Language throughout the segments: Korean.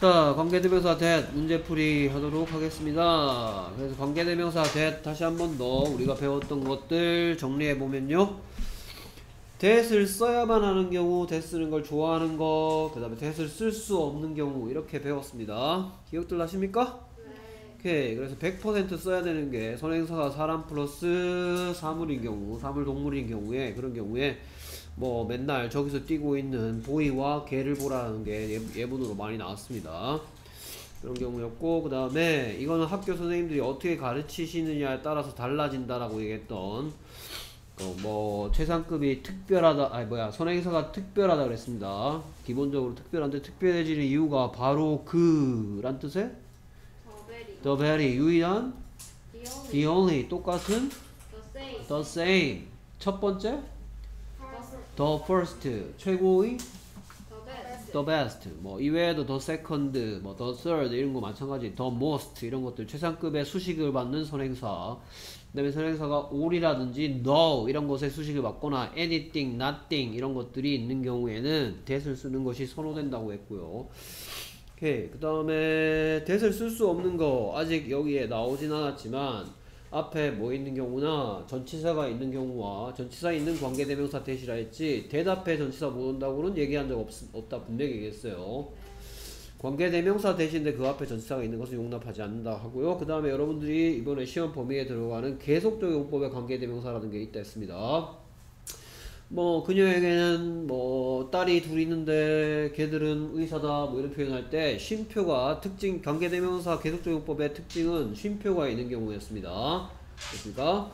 자, 관계대명사 that 문제풀이 하도록 하겠습니다. 그래서 관계대명사 that 다시 한 번 더 우리가 배웠던 것들 정리해 보면요. that을 써야만 하는 경우, that 쓰는 걸 좋아하는 거, 그 다음에 that을 쓸 수 없는 경우 이렇게 배웠습니다. 기억들 나십니까? 오케이. 그래서 100% 써야 되는 게 선행사가 사람 플러스 사물인 경우, 사물 동물인 경우에 그런 경우에 뭐 맨날 저기서 뛰고 있는 보이와 개를 보라는 게 예- 예문으로 많이 나왔습니다. 그런 경우였고 그 다음에 이거는 학교 선생님들이 어떻게 가르치시느냐에 따라서 달라진다라고 얘기했던 어, 뭐 최상급이 특별하다 아니 뭐야 선행사가 특별하다 그랬습니다. 기본적으로 특별한데 특별해지는 이유가 바로 그란 뜻의 the very 유일한? 디오니 the only 똑같은? 더 세이 the same 첫 번째 the first 최고의? the best 뭐 이외에도 the second 뭐 the third 이런 거 마찬가지. the most 이런 것들. 최상급의 수식을 받는 선행사. 그다음에 선행사가 all이라든지 no 이런 것에 수식을 받거나 anything, nothing 이런 것들이 있는 경우에는 that을 쓰는 것이 선호된다고 했고요. 오케이. 그 다음에 that을 쓸 수 없는 거 아직 여기에 나오진 않았지만 앞에 뭐 있는 경우나 전치사가 있는 경우와 전치사 있는 관계대명사 that이라 했지 앞에 전치사 못 온다고는 얘기한 적 없, 없다 분명히 얘기했어요. 관계대명사 대신데 그 앞에 전치사가 있는 것은 용납하지 않는다 하고요. 그 다음에 여러분들이 이번에 시험 범위에 들어가는 계속적 용법의 관계대명사라는 게 있다 했습니다 뭐 그녀에게는 뭐 딸이 둘 있는데 걔들은 의사다 뭐 이런 표현할 때 쉼표가 특징 관계대명사 계속적용법의 특징은 쉼표가 있는 경우였습니다. 됐습니까?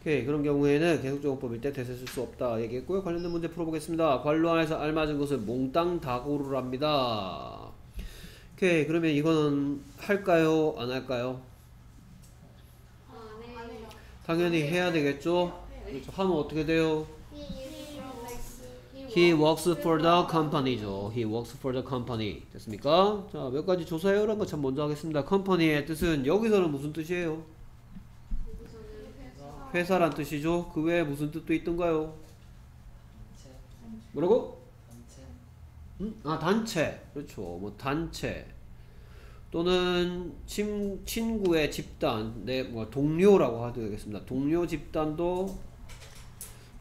오케이 그런 경우에는 계속적용법일 때 대세 쓸 수 없다 얘기했고요. 관련된 문제 풀어보겠습니다. 관로 안에서 알맞은 것을 몽땅 다 고르랍니다. 오케이 그러면 이거는 할까요? 안 할까요? 안에 당연히 해야 되겠죠? 그렇죠. 하면 어떻게 돼요? He works for the company죠. He works for the company. 됐습니까? 자, 몇 가지 조사해요라는 거참 먼저 하겠습니다. company의 뜻은 여기서는 무슨 뜻이에요? 회사란 뜻이죠. 그 외에 무슨 뜻도 있던가요? 뭐라고? 음? 아, 단체. 그렇죠. 뭐 단체. 또는 친, 친구의 집단, 내 뭐 동료라고 하도 되겠습니다. 동료 집단도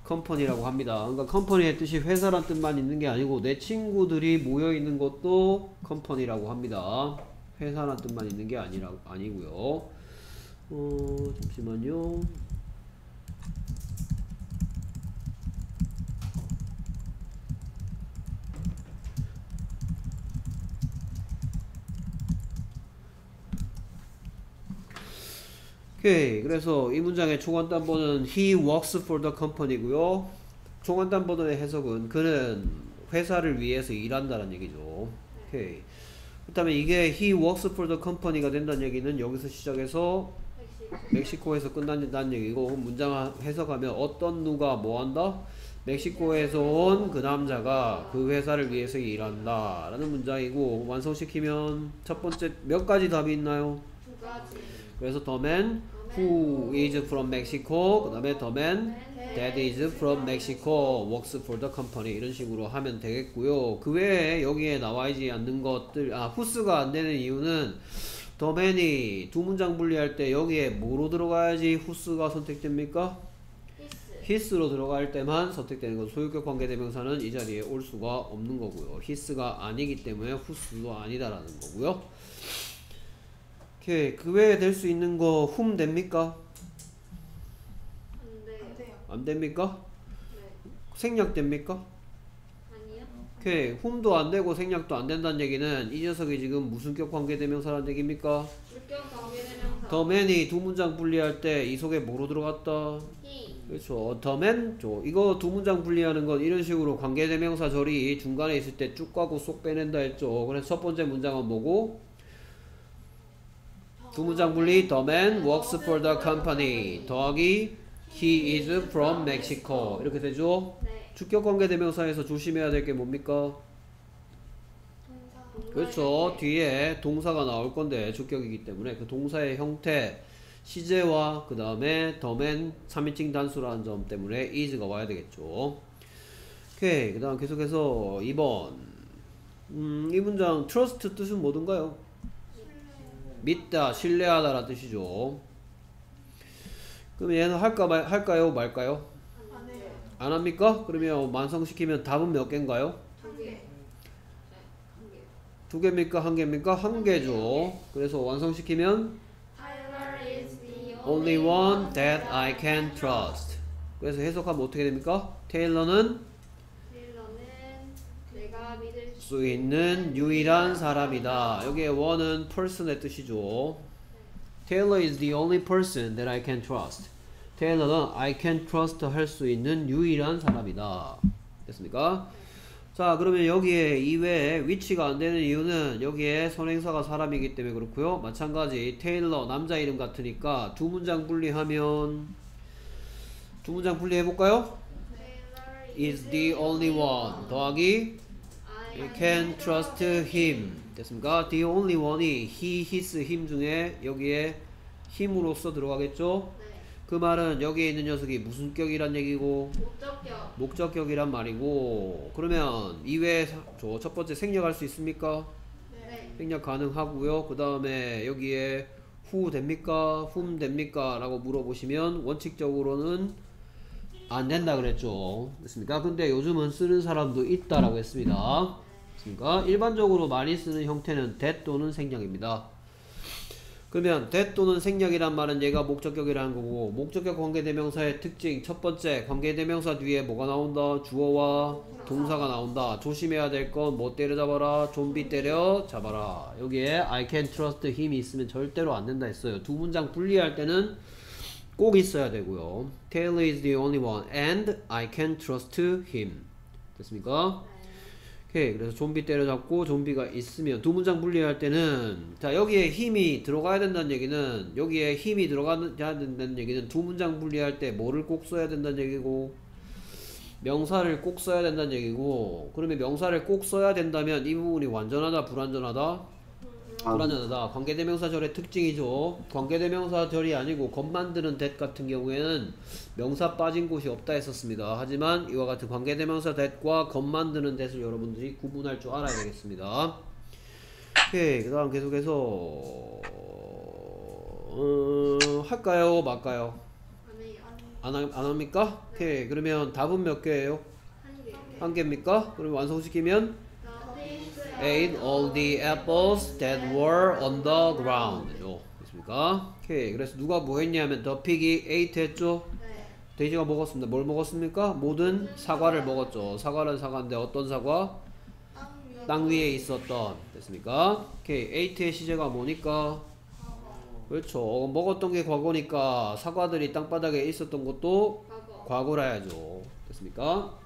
컴퍼니라고 합니다. 그러니까 컴퍼니의 뜻이 회사란 뜻만 있는 게 아니고 내 친구들이 모여 있는 것도 컴퍼니라고 합니다. 회사란 뜻만 있는 게 아니라 아니고요. 어 잠시만요. 오케이. 그래서 이 문장의 초간단본은 he works for the company고요. 초간단본의 해석은 그는 회사를 위해서 일한다는 얘기죠. 오케이. 그다음에 이게 he works for the company가 된다는 얘기는 여기서 시작해서 멕시코에서 끝난다는 얘기고 문장 해석하면 어떤 누가 뭐 한다? 멕시코에서 온 그 남자가 그 회사를 위해서 일한다 라는 문장이고 완성시키면 첫 번째 몇 가지 답이 있나요? 두 가지 그래서 the man who is from Mexico 그 다음에 the man that is from Mexico works for the company 이런 식으로 하면 되겠고요. 그 외에 여기에 나와있지 않는 것들 아 who's가 안 되는 이유는 the man이 두 문장 분리할 때 여기에 뭐로 들어가야지 who's가 선택됩니까? 히스. his로 들어갈 때만 선택되는 거 소유격 관계대명사는 이 자리에 올 수가 없는 거고요. his가 아니기 때문에 who's도 아니다라는 거고요 오케이 그 외에 될 수 있는 거 whom 됩니까? 안 돼요 안 됩니까? 네 생략 됩니까? 아니요 오케이 whom도 안 되고 생략도 안 된다는 얘기는 이 녀석이 지금 무슨 격 관계대명사라는 얘기입니까? 물격 관계대명사 the man이 두 문장 분리할 때 이 속에 뭐로 들어갔다? he 그렇죠. the man 죠. 이거 두 문장 분리하는 건 이런 식으로 관계대명사 절이 중간에 있을 때 쭉 가고 쏙 빼낸다 했죠. 그래서 첫 번째 문장은 뭐고? 두 문장 분리 the man works for the company 더하기 he is from Mexico 이렇게 되죠. 네 주격 관계 대명사에서 조심해야 될 게 뭡니까? 그렇죠. 뒤에 동사가 나올 건데 주격이기 때문에 그 동사의 형태 시제와 그 다음에 더맨 3인칭 단수라는 점 때문에 is가 와야 되겠죠. 오케이. 그 다음 계속해서 2번 음, 이 문장 trust 뜻은 뭐든가요? 믿다, 신뢰하다라는 뜻이죠. 그럼 얘는 할까 말, 할까요, 말까요? 안 합니까? 그러면 완성시키면 답은 몇 개인가요? 두 개입니까? 한 개입니까? 한 개죠. 그래서 완성시키면 only one that I can trust. 그래서 해석하면 어떻게 됩니까? 테일러는 수수 있는 유일한 사람이다. 여기에 one은 person의 뜻이죠. Taylor is the only person that I can trust. 테일러는 I can trust 할 수 있는 유일한 사람이다. 됐습니까? 자, 그러면 여기에 이외에 위치가 안 되는 이유는 여기에 선행사가 사람이기 때문에 그렇고요. 마찬가지 테일러 남자 이름 같으니까 두 문장 분리하면 두 문장 분리해 볼까요? Taylor is the only one 더하기 You can trust him. 됐습니까? The only one이 he, his, him 중에 여기에 힘으로써 들어가겠죠? 네. 그 말은 여기에 있는 녀석이 무슨 격이란 얘기고 목적격. 목적격이란 말이고 그러면 이외에 저 첫 번째 생략할 수 있습니까? 네. 생략 가능하고요. 그 다음에 여기에 who 됩니까? whom 됩니까? 라고 물어보시면 원칙적으로는 안 된다 그랬죠. 됐습니까? 근데 요즘은 쓰는 사람도 있다라고 했습니다. 됐습니까? 일반적으로 많이 쓰는 형태는 that 또는 생략입니다. 그러면 that 또는 생략이란 말은 얘가 목적격이라는 거고 목적격 관계대명사의 특징 첫 번째 관계대명사 뒤에 뭐가 나온다? 주어와 동사가 나온다. 조심해야 될 건 뭐 때려잡아라? 좀비 때려 잡아라. 여기에 I can trust him이 있으면 절대로 안 된다 했어요. 두 문장 분리할 때는 꼭 있어야 되고요. Taylor is the only one and I can trust him. 됐습니까? 오케이. 그래서 좀비 때려잡고 좀비가 있으면 두 문장 분리할 때는 자 여기에 힘이 들어가야 된다는 얘기는 여기에 힘이 들어가야 된다는 얘기는 두 문장 분리할 때 뭐를 꼭 써야 된다는 얘기고? 명사를 꼭 써야 된다는 얘기고? 그러면 명사를 꼭 써야 된다면 이 부분이 완전하다? 불완전하다 불완전하다 관계대명사절의 특징이죠 관계대명사절이 아니고 겉 만드는 that 같은 경우에는 명사 빠진 곳이 없다 했었습니다 하지만 이와 같은 관계대명사 that과 겉 만드는 that을 여러분들이 구분할 줄 알아야 되겠습니다 오케이 그 다음 계속해서 어, 할까요 말까요 안. 안, 합니까? 오케이 그러면 답은 몇 개예요? 한 개입니까? 그럼 완성시키면 ate all the apples that were on the ground 죠 됐습니까? 오케이 그래서 누가 뭐 했냐면 더 픽이 ate 했죠? 네. 돼지가 먹었습니다 뭘 먹었습니까? 모든 사과를 먹었죠 사과는 사과인데 어떤 사과? 땅 위에 있었던 됐습니까? 오케이 에이트의 시제가 뭐니까? 그렇죠 먹었던 게 과거니까 사과들이 땅바닥에 있었던 것도 과거. 과거라 해야죠 됐습니까?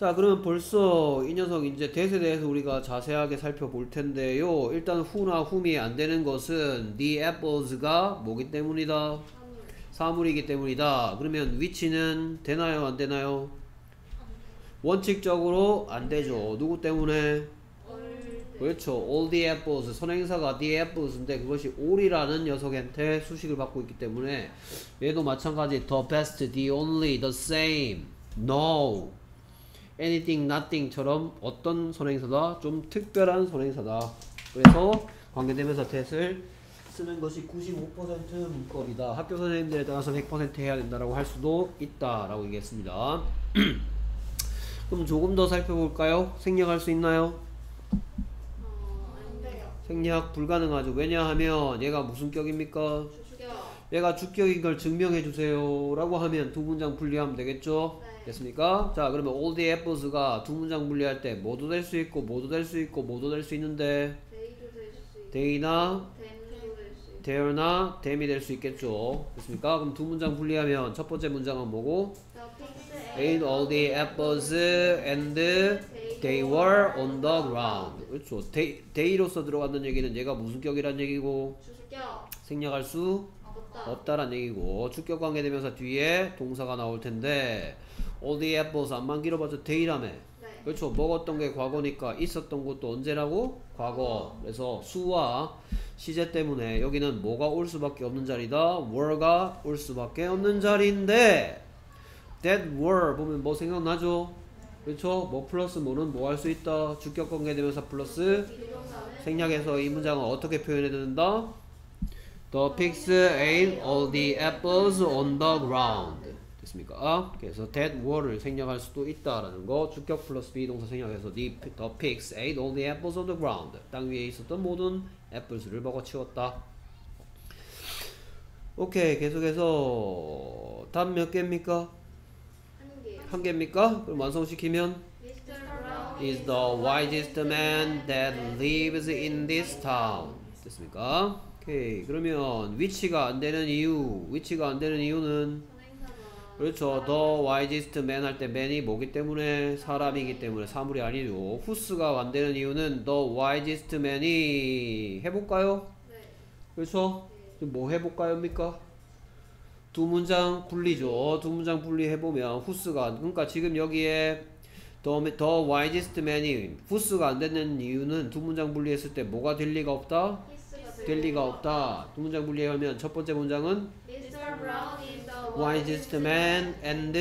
자 그러면 벌써 이 녀석 이제 대세 대해서 우리가 자세하게 살펴볼 텐데요. 일단 who나 whom이 안 되는 것은 the apples가 뭐기 때문이다? 사물. 사물이기 때문이다. 그러면 위치는 되나요? 안 되나요? 원칙적으로 안 되죠. 누구 때문에? 얼. 그렇죠. all the apples. 선행사가 the apples인데 그것이 all이라는 녀석한테 수식을 받고 있기 때문에 얘도 마찬가지. the best, the only, the same, no, anything, nothing처럼 어떤 선행사다 좀 특별한 선행사다. 그래서 관계되면서 that을 쓰는 것이 95% 문법이다. 학교 선생님들에 따라서 100% 해야 된다라고 할 수도 있다라고 얘기했습니다. 그럼 조금 더 살펴볼까요? 생략할 수 있나요? 어. 생략 불가능하죠. 왜냐하면 얘가 무슨 격입니까? 얘가 주격인 걸 증명해 주세요. 라고 하면 두 문장 분리하면 되겠죠? 네. 됐습니까? 자, 그러면 all the apples가 두 문장 분리할 때 모두 될 수 있고, 모두 될 수 있고, 모두 될 수 있는데, they나 they'r나 them이 될 수 있겠죠? 됐습니까? 그럼 두 문장 분리하면 첫 번째 문장은 뭐고? Ate all the apples and they were on the ground. 그렇죠. they, they로서 들어갔는 얘기는 얘가 무슨 격이란 얘기고, 주격. 생략할 수 없다. 없다 란 얘기고 주격 관계 되면서 뒤에 동사가 나올 텐데 all the apples 안만 길어봐도 day라며 네. 그렇죠 먹었던 게 과거니까 있었던 것도 언제라고 과거 그래서 수와 시제 때문에 여기는 뭐가 올 수밖에 없는 자리다 were가 올 수밖에 없는 자리인데 that were 보면 뭐 생각나죠 그렇죠? 뭐 플러스 뭐는 뭐 할 수 있다. 주격 관계대명사 플러스 생략해서 이 문장을 어떻게 표현해야 된다? The pigs ate all the apples on the ground. 됐습니까? 아, 그래서 that were를 생략할 수도 있다라는 거. 주격 플러스 비동사 생략해서 the, the pigs ate all the apples on the ground. 땅 위에 있었던 모든 애플스를 먹어치웠다. 오케이, 계속해서 답 몇 개입니까? 한 개입니까? 그럼 완성시키면 is the wisest man that lives in this town. 됐습니까? 오케이. 그러면 위치가 안 되는 이유, 위치가 안 되는 이유는 그렇죠. the wisest man 할 때 man이 뭐기 때문에 사람이기 때문에 사물이 아니죠. who's가 안 되는 이유는 the wisest man이 해볼까요? 네. 그렇죠? 뭐 해볼까요입니까? 두 문장 분리죠. 두 문장 분리해보면 who's가 그러니까 지금 여기에 the, the wisest man이 who's가 안 되는 이유는 두 문장 분리했을 때 뭐가 될 리가 없다? 될 리가 없다. 두 문장 분리하면 첫 번째 문장은 Mr. Brown is the wisest man and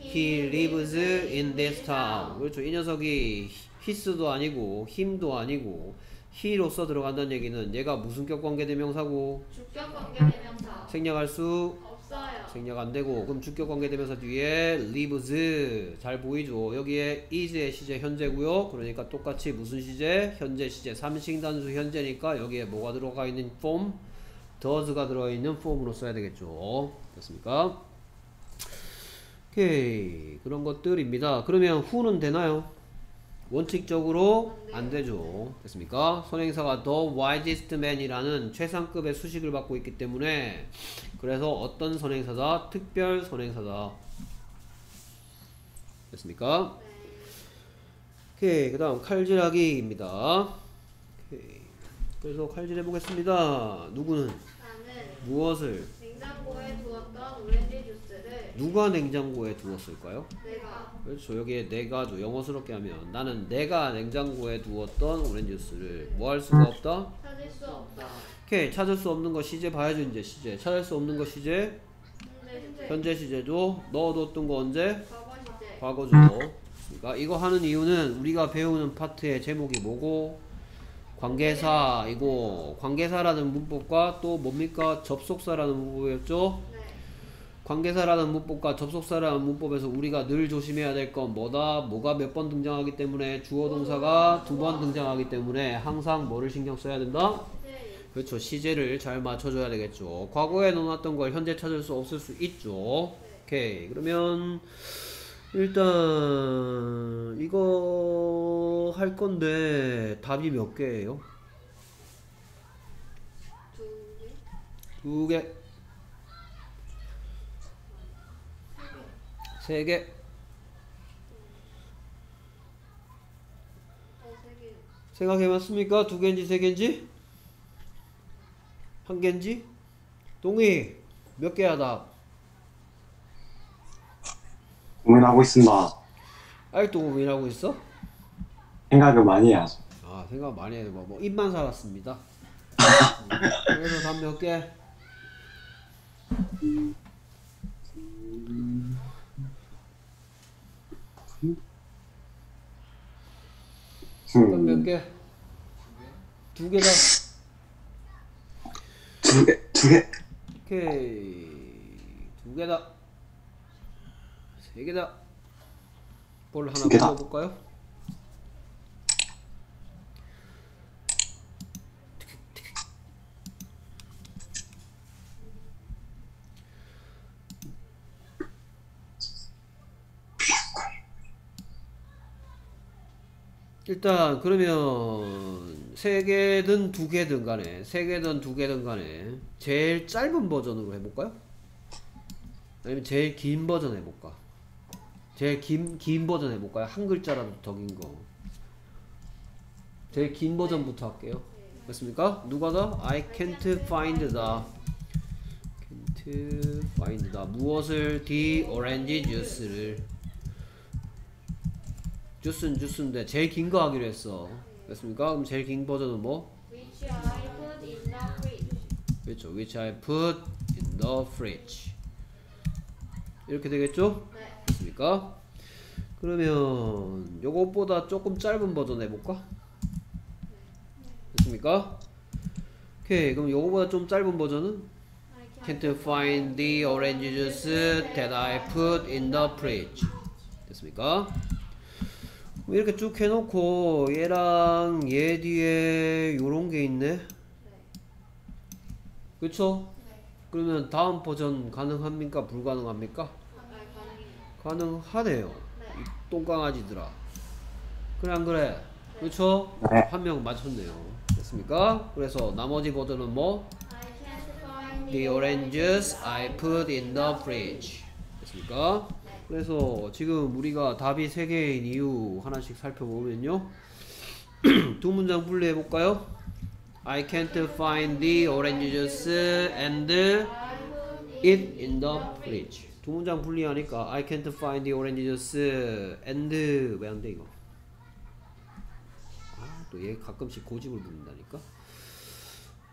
he lives in this town. 그렇죠. 이 녀석이 his도 아니고 힘도 아니고 he로서 들어간다는 얘기는 얘가 무슨 격 관계 대명사고 주격 관계 대명사 생략할 수 없어요. 생략 안 되고 그럼 주격 관계 대명사 뒤에 lives 잘 보이죠. 여기에 is의 시제 현재고요. 그러니까 똑같이 무슨 시제? 현재 시제 삼식 단수 현재니까 여기에 뭐가 들어가 있는 form? does가 들어가 있는 form으로 써야 되겠죠. 됐습니까? 오케이 그런 것들입니다. 그러면 who는 되나요? 원칙적으로 안 되죠. 됐습니까? 선행사가 the wisest man이라는 최상급의 수식을 받고 있기 때문에 그래서 어떤 선행사다? 특별 선행사다. 됐습니까? 네. 오케이. 그 다음 칼질하기입니다. 오케이. 그래서 칼질해 보겠습니다. 누구는 나는 무엇을 냉장고에 두었던 오렌지 주스를 누가 냉장고에 두었을까요? 내가 그렇죠. 여기에 내가죠. 영어스럽게 하면 나는 내가 냉장고에 두었던 오렌지 주스를 뭐 할 수가 없다? 찾을 수 없다. 오케이. 찾을 수 없는 거 시제 봐야죠. 이제 시제. 찾을 수 없는 거 시제. 현재 현재 시제죠. 넣어뒀던 거 언제? 과거 시제 과거죠. 그러니까 이거 하는 이유는 우리가 배우는 파트의 제목이 뭐고 관계사이고 관계사라는 문법과 또 뭡니까 접속사라는 문법이었죠. 네. 관계사라는 문법과 접속사라는 문법에서 우리가 늘 조심해야 될 건 뭐다? 뭐가 몇 번 등장하기 때문에 주어 동사가 두 번 등장하기 때문에 항상 뭐를 신경 써야 된다? 네. 그렇죠. 시제를 잘 맞춰줘야 되겠죠. 과거에 넣어놨던 걸 현재 찾을 수 없을 수 있죠. 오케이. 그러면 일단 이거 할 건데 답이 몇 개예요? 두 개. 두 개, 세 개, 어, 세 개. 생각해봤습니까? 두 개인지 세 개인지? 한 개인지? 동희 몇 개야 답? 고민하고 있습니다. 아직도 고민하고 있어? 생각을 많이 해야죠. 아 생각 많이 해도 뭐, 뭐 입만 살았습니다. 음, 그래서 답몇 개? 답몇 음, 개? 두 개다. 두 개, 두 개. 오케이 두 개다. 세 개다. 볼 하나. 뽑아볼까요? 일단 그러면 세 개든 두 개든 간에 세 개든 두 개든 간에 제일 짧은 버전으로 해볼까요? 아니면 제일 긴 버전 해볼까? 제일 긴, 긴 버전 해볼까요? 한 글자라도 더 긴 거. 제일 긴 버전부터 할게요. 됐습니까? 누가 더? I can't find the can't find the 무엇을 the orange juice를 주스는 주스인데 제일 긴 거 하기로 했어. 됐습니까? 그럼 제일 긴 버전은 뭐? Which I put in the fridge. 그렇죠. Which I put in the fridge. 이렇게 되겠죠? 네. 됐습니까? 그러면 요것보다 조금 짧은 버전 해볼까? 됐습니까? 오케이 그럼 요거보다 좀 짧은 버전은 Can't find the orange juice that I put in the fridge. 됐습니까? 그럼 이렇게 쭉 해놓고 얘랑 얘 뒤에 요런 게 있네. 그쵸? 그러면 다음 버전 가능합니까? 불가능합니까? 아. 가능하네요. 네. 이 똥강아지들아. 그래 안 그래? 그쵸? 네. 한명 맞췄네요. 됐습니까? 그래서 나머지 버전은 뭐? The oranges I put in the fridge. 됐습니까? 그래서 지금 우리가 답이 세 개인 이유 하나씩 살펴보면요. 두 문장 분리해 볼까요? I can't find the orange juice and it in the fridge. 두 문장 분리하니까 I can't find the orange juice and 왜 안 돼 이거? 아, 또 얘 가끔씩 고집을 부린다니까.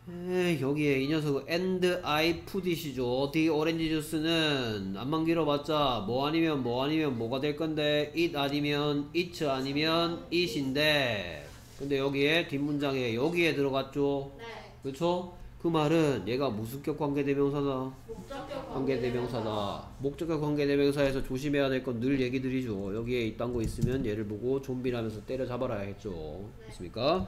에이, 여기에 이 녀석 and I put it이죠. the orange juice는 안만 길어봤자 뭐 아니면 뭐 아니면 뭐가 될 건데 it 아니면 it 아니면 it인데 근데 여기에 뒷문장에 여기에 들어갔죠. 네. 그렇죠? 그 말은 얘가 무슨 격 관계대명사다. 목적격 관계대명사다. 목적격 관계대명사에서 조심해야 될 건 늘 얘기 드리죠. 여기에 이딴 거 있으면 얘를 보고 좀비라면서 때려잡아라 했죠. 됐습니까?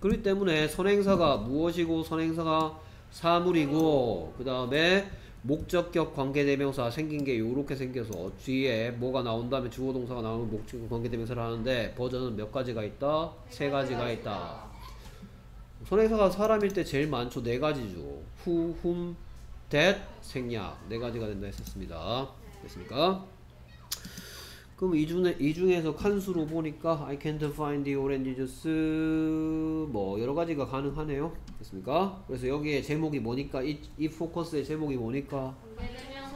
그렇기 때문에 선행사가 무엇이고 선행사가 사물이고 그 다음에 목적격 관계대명사 생긴 게 요렇게 생겨서 뒤에 뭐가 나온 다음에 주어동사가 나오면 목적격 관계대명사를 하는데 버전은 몇 가지가 있다? 세 가지가 있다. 선행사가 사람일 때 제일 많죠. 네 가지죠. who, whom, that, 생략 네 가지가 된다 했었습니다. 됐습니까? 그럼 이 중에 이 중에서 칸수로 보니까 I can't find the orange juice 뭐 여러 가지가 가능하네요. 됐습니까? 그래서 여기에 제목이 뭐니까 이, 이 포커스의 제목이 뭐니까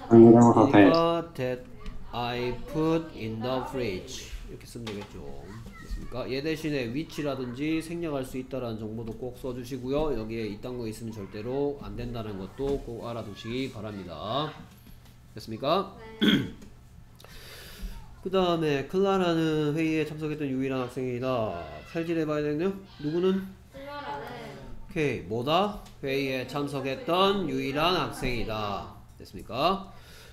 그러니까 that I put in the fridge 이렇게 쓰면 되겠죠. 됐습니까? 얘 대신에 위치라든지 생략할 수 있다라는 정보도 꼭 써주시고요. 여기에 이딴 거 있으면 절대로 안 된다는 것도 꼭 알아두시기 바랍니다. 됐습니까? 그 다음에 클라라는 회의에 참석했던 유일한 학생이다. 칼질해봐야 되네요. 누구는? 클라라는 오케이 뭐다? 회의에 참석했던 유일한 학생이다 됐습니까?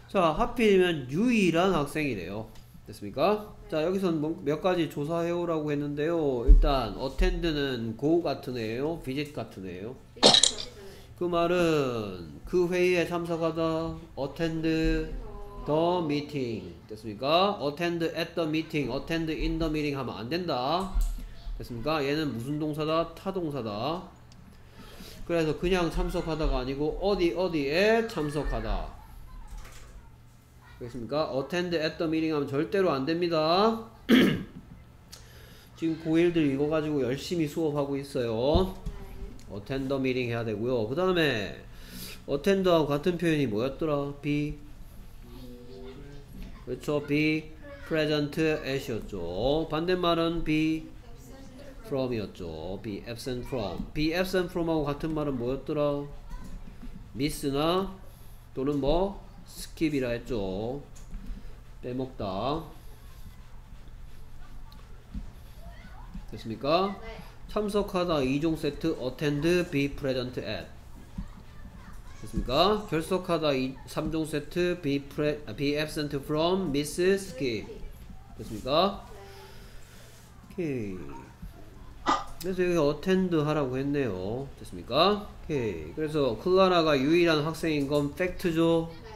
자 하필이면 유일한 학생이래요 됐습니까? 자 여기선 뭐- 몇 가지 조사해오라고 했는데요 일단 attend는 go 같은 애예요 visit 같은 애예요 그 말은 그 회의에 참석하다 attend the meeting 됐습니까? attend at the meeting attend in the meeting 하면 안 된다 됐습니까? 얘는 무슨 동사다? 타동사다 그래서 그냥 참석하다가 아니고 어디 어디에 참석하다 됐습니까? attend at the meeting 하면 절대로 안 됩니다 지금 고1들 이거 가지고 열심히 수업하고 있어요 attend the meeting 해야 되고요 그 다음에 attend하고 같은 표현이 뭐였더라? be 그렇죠 be present at이었죠 반대말은 be from이었죠 be absent from be absent from하고 같은 말은 뭐였더라? miss나 또는 뭐 skip이라 했죠 빼먹다 됐습니까? 네. 참석하다 2종 세트 attend, be present at 됐습니까? 결석하다 3종 세트 be, pre, 아, be absent from, miss, skip 됐습니까? 오케이 그래서 여기 attend 하라고 했네요 됐습니까? 오케이 그래서 클라라가 유일한 학생인 건 팩트죠 네.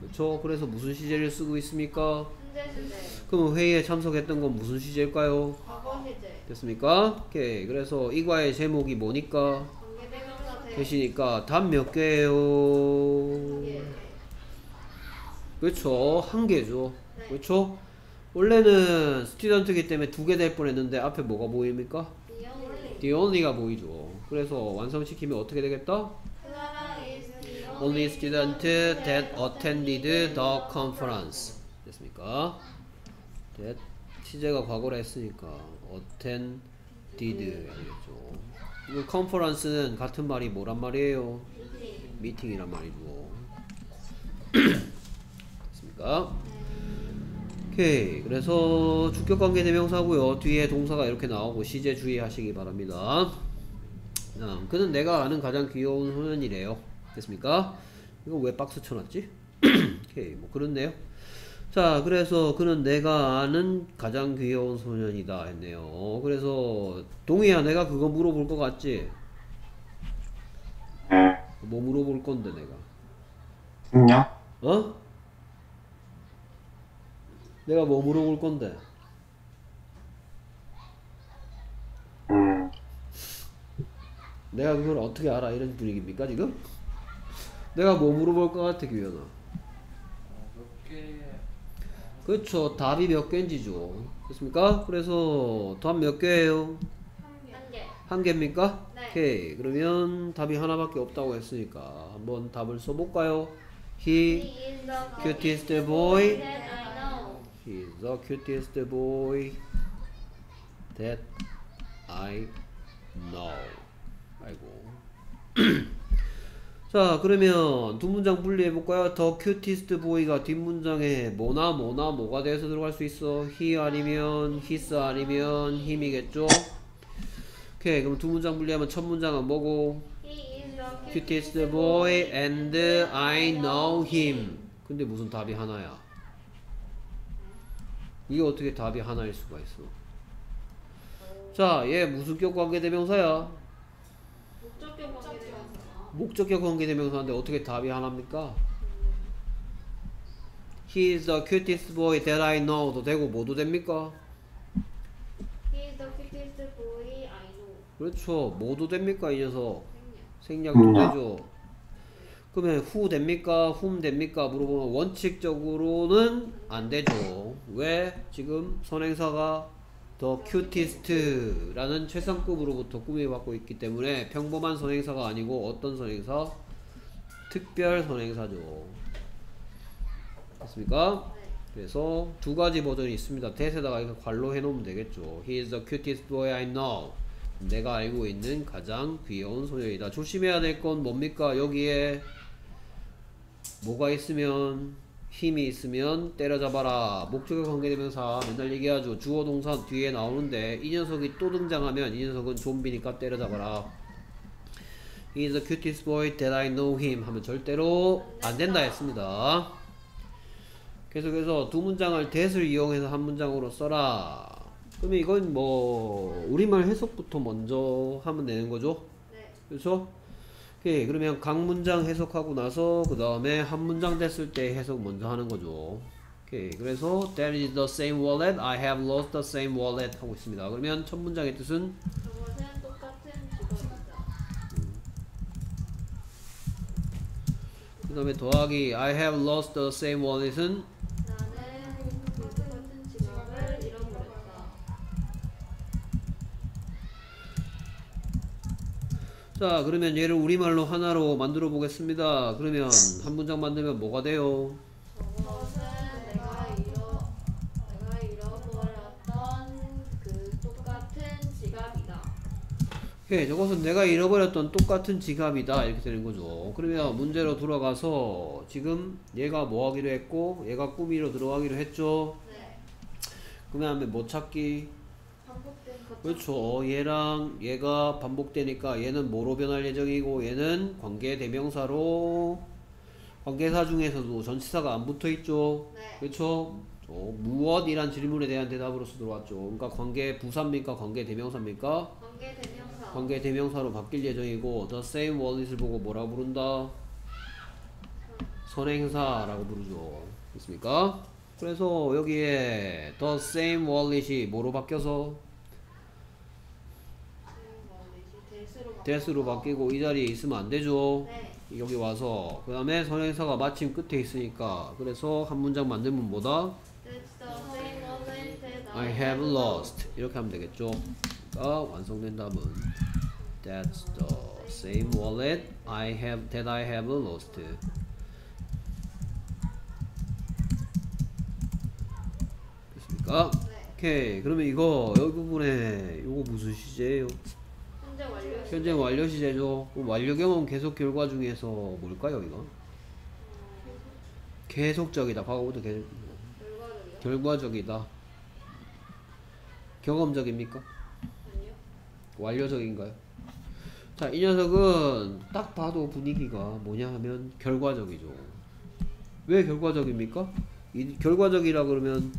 그렇죠? 그래서 무슨 시제를 쓰고 있습니까? 현재 시제 그럼 회의에 참석했던 건 무슨 시제일까요? 과거 시제 됐습니까? 오케이. 그래서 이과의 제목이 뭐니까? 대시니까 답 몇 개예요? 예. 그렇죠. 한 개죠. 네. 그렇죠? 원래는 스튜던트기 때문에 두 개 될 뻔했는데 앞에 뭐가 보입니까? only가 보이죠. 그래서 완성시키면 어떻게 되겠다? Only student that attended the conference. 됐습니까? that 시제가 과거로 했으니까 attended 해야겠죠. 이거 conference는 같은 말이 뭐란 말이에요? 미팅이란 말이죠. 됐습니까? 오케이. 그래서 주격관계 대명사고요. 뒤에 동사가 이렇게 나오고 시제 주의하시기 바랍니다. 그는 내가 아는 가장 귀여운 소년이래요. 됐습니까? 이거 왜 박스 쳐놨지? 오케이, 뭐 그렇네요. 자, 그래서 그는 내가 아는 가장 귀여운 소년이다 했네요. 그래서 동희야, 내가 그거 물어볼 것 같지? 네. 뭐 물어볼 건데 내가? 생략? 어? 내가 뭐 물어볼 건데? 음, 내가 그걸 어떻게 알아? 이런 분위기입니까 지금? 내가 뭐 물어볼 것 같아 규현아? 그렇죠. 답이 몇 개인지죠. 됐습니까? 그래서 답 몇 개예요? 한 개. 한 개입니까? 네. 오케이. 그러면 답이 하나밖에 없다고 했으니까 한번 답을 써볼까요? He He is the cutest boy. He is the cutest boy that I know. 아이고. 자, 그러면 두 문장 분리해 볼까요? The cutest boy가 뒷문장에 뭐나 뭐나 뭐가 돼서 들어갈 수 있어? he 아니면 his 아니면 him이겠죠? 오케이, 그럼 두 문장 분리하면 첫 문장은 뭐고? He is the cutest boy and I know him. 근데 무슨 답이 하나야? 이게 어떻게 답이 하나일 수가 있어? 자, 얘 무슨 격 관계대명사야? 목적격 관계대명사. 목적격 관계대명사인데 어떻게 답이 하나입니까? He is the cutest boy that I know도 되고 뭐도 됩니까? He is the cutest boy I know. 그렇죠. 뭐도 됩니까 이 녀석? 생략. 생략도 음. 되죠. 그러면 who 됩니까? whom 됩니까? 물어보면 원칙적으로는 안 되죠. 왜? 지금 선행사가 더 cutest라는 최상급으로부터 꾸미받고 있기 때문에 평범한 선행사가 아니고 어떤 선행사? 특별 선행사죠. 됐습니까? 네. 그래서 두 가지 버전이 있습니다. 대세다가 이거 관로 해놓으면 되겠죠. He is the cutest boy I know. 내가 알고 있는 가장 귀여운 소녀이다. 조심해야 될 건 뭡니까? 여기에 뭐가 있으면 힘이 있으면 때려잡아라. 목적의 관계대명사 맨날 얘기하죠. 주어 동사 뒤에 나오는데 이 녀석이 또 등장하면 이 녀석은 좀비니까 때려잡아라. He is the cutest boy that I know him 하면 절대로 안 된다 했습니다. 계속해서 두 문장을 that을 이용해서 한 문장으로 써라. 그러면 이건 뭐 우리말 해석부터 먼저 하면 되는 거죠. 네. 그렇죠? 오케이 그러면 각 문장 해석하고 나서 그 다음에 한 문장 됐을 때 해석 먼저 하는 거죠. 오케이 그래서 That is the same wallet. I have lost the same wallet 하고 있습니다. 그러면 첫 문장의 뜻은 직업이다. 그 다음에 더하기 I have lost the same wallet은 자 그러면 얘를 우리말로 하나로 만들어 보겠습니다. 그러면 한 문장 만들면 뭐가 돼요? 저것은 내가 잃어 내가 잃어버렸던 그 똑같은 지갑이다. 오케이 저것은 내가 잃어버렸던 똑같은 지갑이다 이렇게 되는 거죠 그러면 문제로 돌아가서 지금 얘가 뭐 하기로 했고 얘가 꾸미러 들어가기로 했죠 네. 그 다음에 뭐 찾기. 그렇죠 얘랑 얘가 반복되니까 얘는 뭐로 변할 예정이고 얘는 관계 대명사로 관계사 중에서도 전치사가 안 붙어 있죠 네. 그렇죠 어, 무엇이란 질문에 대한 대답으로서 들어왔죠 그러니까 관계 부사입니까 관계 대명사입니까 관계 대명사. 관계 대명사로 바뀔 예정이고 the same wallet을 보고 뭐라고 부른다? 선행사라고 부르죠. 있습니까? 그래서 여기에 the same wallet이 뭐로 바뀌어서 대수로 바- that으로 바뀌고 이 자리에 있으면 안 되죠. 네. 여기 와서 그 다음에 선행사가 마침 끝에 있으니까 그래서 한 문장 만들면 뭐다? I have lost 이렇게 하면 되겠죠. 그러니까 완성된 답은 That's the same wallet I have that I have lost. 됐습니까? 네. 오케이. 그러면 이거 여기 부분에 이거 무슨 시제예요? 현재 완료. 현재 완료 시제죠. 그럼 완료 경험 계속 결과 중에서 뭘까요, 이거? 계속적이다. 과거부터 계속 결과를요. 결과적이다. 경험적입니까? 아니요. 완료적인가요? 자, 이 녀석은 딱 봐도 분위기가 뭐냐 하면 결과적이죠. 왜 결과적입니까? 이 결과적이라 그러면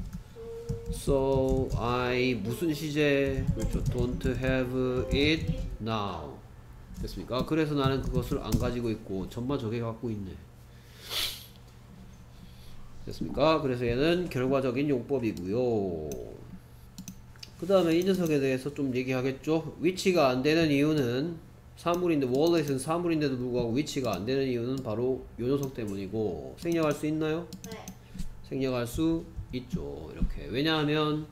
so I 무슨 시제 그렇죠. don't have it now 됐습니까? 그래서 나는 그것을 안 가지고 있고 전마 저게 갖고 있네. 됐습니까? 그래서 얘는 결과적인 용법이고요. 그 다음에 이 녀석에 대해서 좀 얘기하겠죠. 위치가 안 되는 이유는 사물인데 월렛은 사물인데도 불구하고 위치가 안 되는 이유는 바로 요 녀석 때문이고 생략할 수 있나요? 네. 생략할 수 있죠. 이렇게 왜냐하면 그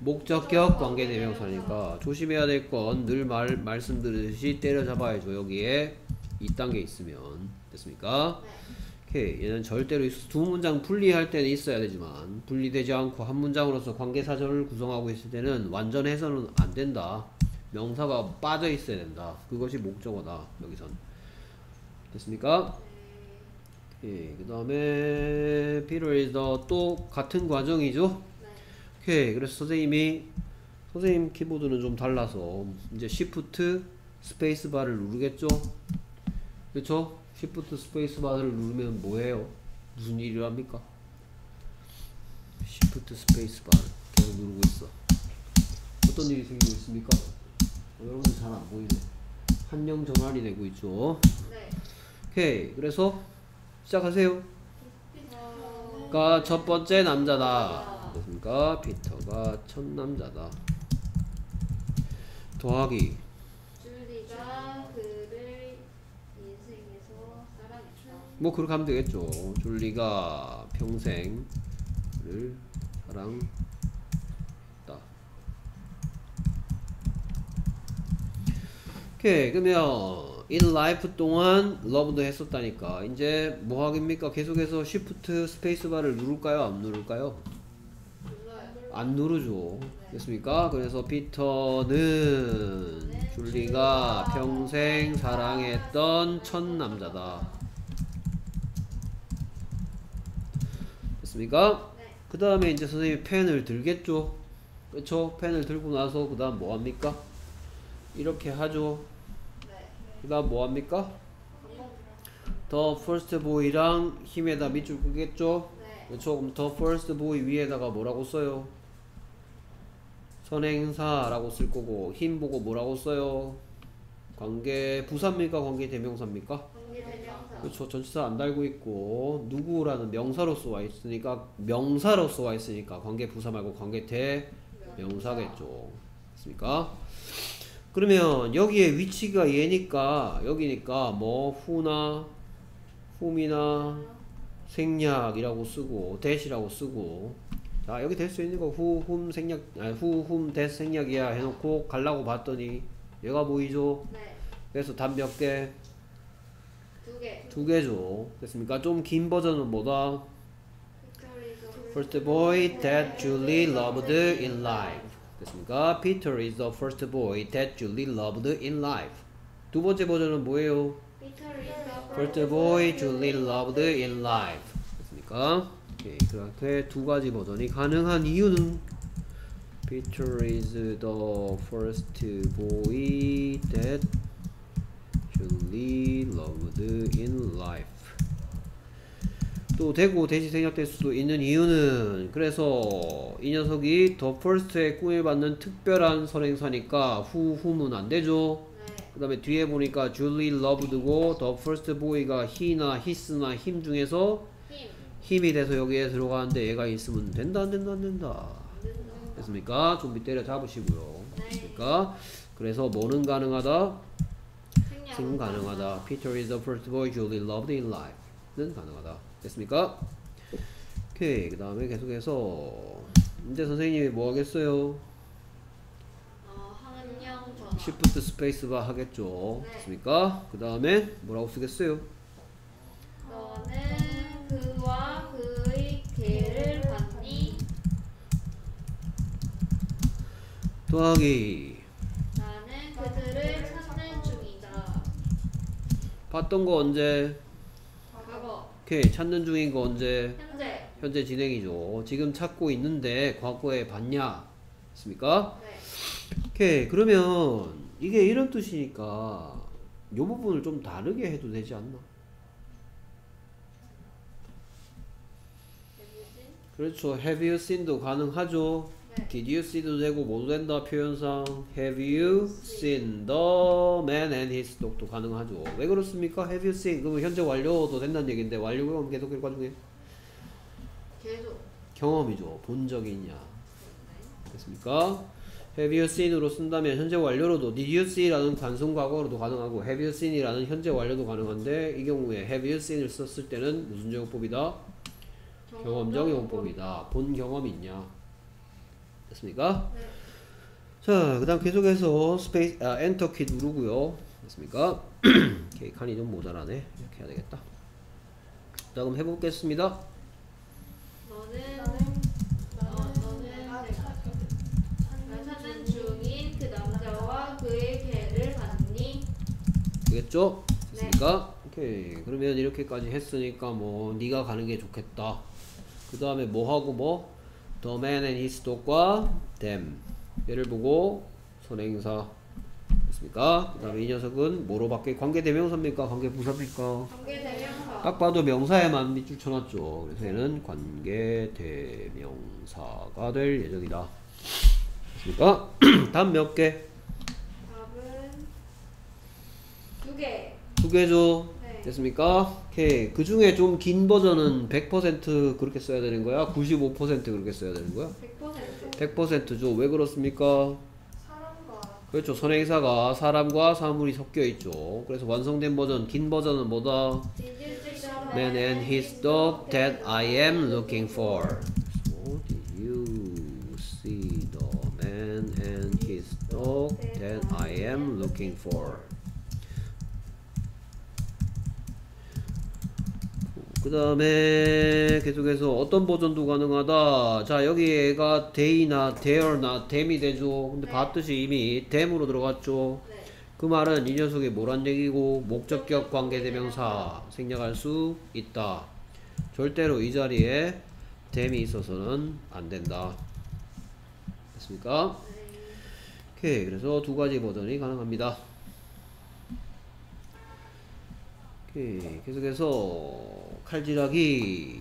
목적격 관계 대명사니까 조심해야 될 건 늘 말 말씀드리듯이 때려잡아야죠. 여기에 이딴 게 있으면 됐습니까? 네. 오케이 얘는 절대로 있- 두 문장 분리할 때는 있어야 되지만 분리되지 않고 한 문장으로서 관계사절을 구성하고 있을 때는 완전 해서는 안 된다 명사가 빠져 있어야 된다 그것이 목적어다 여기선 됐습니까? 오케이 그 다음에 the 또 같은 과정이죠 네. 오케이 그래서 선생님이 선생님 키보드는 좀 달라서 이제 Shift 스페이스 바를 누르겠죠 그렇죠? Shift 스페이스 바를 누르면 뭐해요? 무슨 일을 합니까? Shift 스페이스 바를 계속 누르고 있어 어떤 일이 생기고 있습니까? 어, 여러분 잘안 보이네 한영 전환이 되고 있죠 네. 오케이 그래서 시작하세요 어, 가첫 번째 남자다. 됐습니까? 피터가 첫 남자다. 더하기 줄리가 그를 인생에서 사랑했다. 뭐 그렇게 하면 되겠죠. 줄리가 평생을 사랑했다. 오케이 그러면 in life 동안 love도 했었다니까 이제 뭐 하겠습니까? 계속해서 shift 스페이스바를 누를까요? 안 누를까요? 안 누르죠. 됐습니까? 그래서 피터는 줄리가 평생 사랑했던 첫 남자다. 됐습니까? 네. 그 다음에 이제 선생님이 펜을 들겠죠. 그쵸? 펜을 들고 나서 그 다음 뭐 합니까? 이렇게 하죠. 네. 그 다음 뭐 합니까? 더 first boy랑 힘에다 밑줄 끄겠죠? 네. 그렇죠. 그럼 더 first boy 위에다가 뭐라고 써요? 선행사라고 쓸 거고 힘 보고 뭐라고 써요? 관계 부사입니까? 관계 대명사입니까? 관계 대명사. 그렇죠. 전치사 안 달고 있고 누구라는 명사로서 와 있으니까 명사로서 와 있으니까 관계 부사 말고 관계 대명사겠죠. 됐습니까? 그러면 여기에 위치가 얘니까 여기니까 뭐 후나 훔이나 생략이라고 쓰고 대시라고 쓰고 자 여기 될 수 있는 거 후, 훔, 생략 아니 후, 훔, 대, 생략이야 해놓고 갈라고 봤더니 얘가 보이죠? 네. 그래서 답몇 개? 두 개. 두 개죠. 됐습니까? 좀 긴 버전은 뭐다? First boy that Julie loved in life. 됐습니까? Peter is the first boy that Julie loved in life. 두 번째 버전은 뭐예요? First boy Julie loved in life. 됐습니까? 오케이, 그렇게 두 가지 버전이 가능한 이유는 Peter is the first boy that Julie loved in life. 또 되고 대시 생략될 수도 있는 이유는 그래서 이 녀석이 더 first에 꾸밀받는 특별한 선행사니까 후 훔은 안 되죠. 네. 그 다음에 뒤에 보니까 Julie loved고 the first boy가 he나 his나 him 중에서 힘. 힘이 돼서 여기에 들어가는데 얘가 있으면 된다 안 된다 안 된다 됐습니까? 좀 밑때려 잡으시고요 됐습니까? 그래서 뭐는 가능하다? 지금 가능하다 Peter is the first boy Julie loved in life 는 가능하다 됐습니까? 오케이 그 다음에 계속해서 이제 선생님이 뭐 하겠어요? 어, 전화. Shift 스페이스바 하겠죠 네. 됐습니까? 그 다음에 뭐라고 쓰겠어요? 너는 그와 그의 개를 봤니? 더하기 나는 그들을 찾는 중이다. 봤던 거 언제? 과거, 오케이 찾는 중인 거 언제? 현재, 현재 진행이죠. 지금 찾고 있는데 과거에 봤냐? 있습니까? 네. 오케이. 그러면 이게 이런 뜻이니까 이 부분을 좀 다르게 해도 되지 않나? 그렇죠. Have you seen도 가능하죠. 네. Did you see도 되고 모두 된다 표현상 Have you seen the man and his dog도 가능하죠. 왜 그렇습니까? Have you seen 그러면 현재 완료도 된다는 얘기인데 완료가 계속 일 과 중에 계속. 경험이죠. 본 적이 있냐. 됐습니까? Have you seen으로 쓴다면 현재 완료로도 Did you see라는 관성 과거로도 가능하고 Have you seen이라는 현재 완료도 가능한데 이 경우에 Have you seen을 썼을 때는 무슨 제공법이다? 경험적 용법이다. 본 경험이 있냐? 됐습니까? 네. 자, 그 다음 계속해서 스페이스 아, 엔터 키 누르고요. 됐습니까? 오케이, 칸이 좀 모자라네. 이렇게 해야 되겠다. 자, 그럼 해보겠습니다. 너는 너, 너는 내가 찾는 중인 그 남자와 그의 개를 봤니? 되겠죠? 됐습니까? 오케이. 그러면 이렇게까지 했으니까 뭐 네가 가는 게 좋겠다. 그 다음에 뭐 하고 뭐 The man and his dog과 them 얘를 보고 선행사 됐습니까? 그 다음에 이 녀석은 뭐로 바뀌 관계 대명사입니까? 관계 부사입니까? 관계 대명사. 딱 봐도 명사에만 밑줄 쳐놨죠. 그래서 얘는 관계 대명사가 될 예정이다. 됐습니까? 다음 몇 개? 답은 두 개. 두 개죠. 네. 됐습니까? 오케이. 그 중에 좀 긴 버전은 100% 그렇게 써야 되는 거야? 95% 그렇게 써야 되는 거야? 100%. 100%죠. 왜 그렇습니까? 사람과 그렇죠. 선행사가 사람과 사물이 섞여 있죠. 그래서 완성된 버전, 긴 버전은 뭐다? Man and his dog that I am looking for. So, did you see the man and his dog that I am looking for? 그 다음에 계속해서 어떤 버전도 가능하다. 자, 여기 얘가 they나 there나 them이 되죠. 근데 네. 봤듯이 이미 them으로 들어갔죠. 네. 그 말은 이 녀석이 뭐란 얘기고 목적격 관계대명사 생략할 수 있다. 절대로 이 자리에 댐이 있어서는 안 된다. 됐습니까? 오케이. 그래서 두 가지 버전이 가능합니다. 오케이. 계속해서 칼질하기.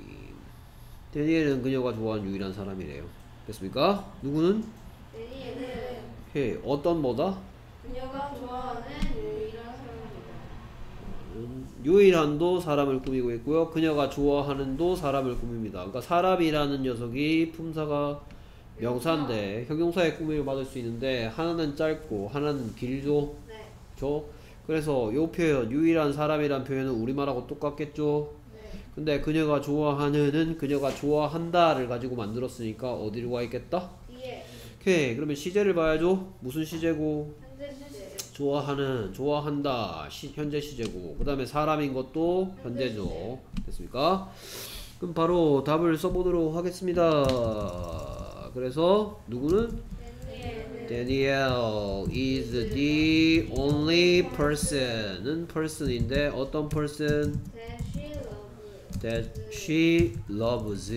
데니엘은 그녀가 좋아하는 유일한 사람이래요. 됐습니까? 누구는? 데니엘은 오케이. 어떤 뭐다? 그녀가 좋아하는 유일한 사람이다. 유일한도 사람을 꾸미고 있고요. 그녀가 좋아하는도 사람을 꾸밉니다. 그러니까 사람이라는 녀석이 품사가 명사인데 형용사의 꾸밈을 받을 수 있는데 하나는 짧고 하나는 길죠. 네. 죠. 그래서 요 표현 유일한 사람이란 표현은 우리말하고 똑같겠죠. 네. 근데 그녀가 좋아하는은 그녀가 좋아한다를 가지고 만들었으니까 어디로 가 있겠다? 뒤에 오케이. 그러면 시제를 봐야죠. 무슨 시제고? 현재 시제. 좋아하는, 좋아한다, 시, 현재 시제고, 그 다음에 사람인 것도 현재죠. 됐습니까? 그럼 바로 답을 써보도록 하겠습니다. 그래서, 누구는? 데니엘은 Daniel is the only person은 person인데, 어떤 person? she that she loves.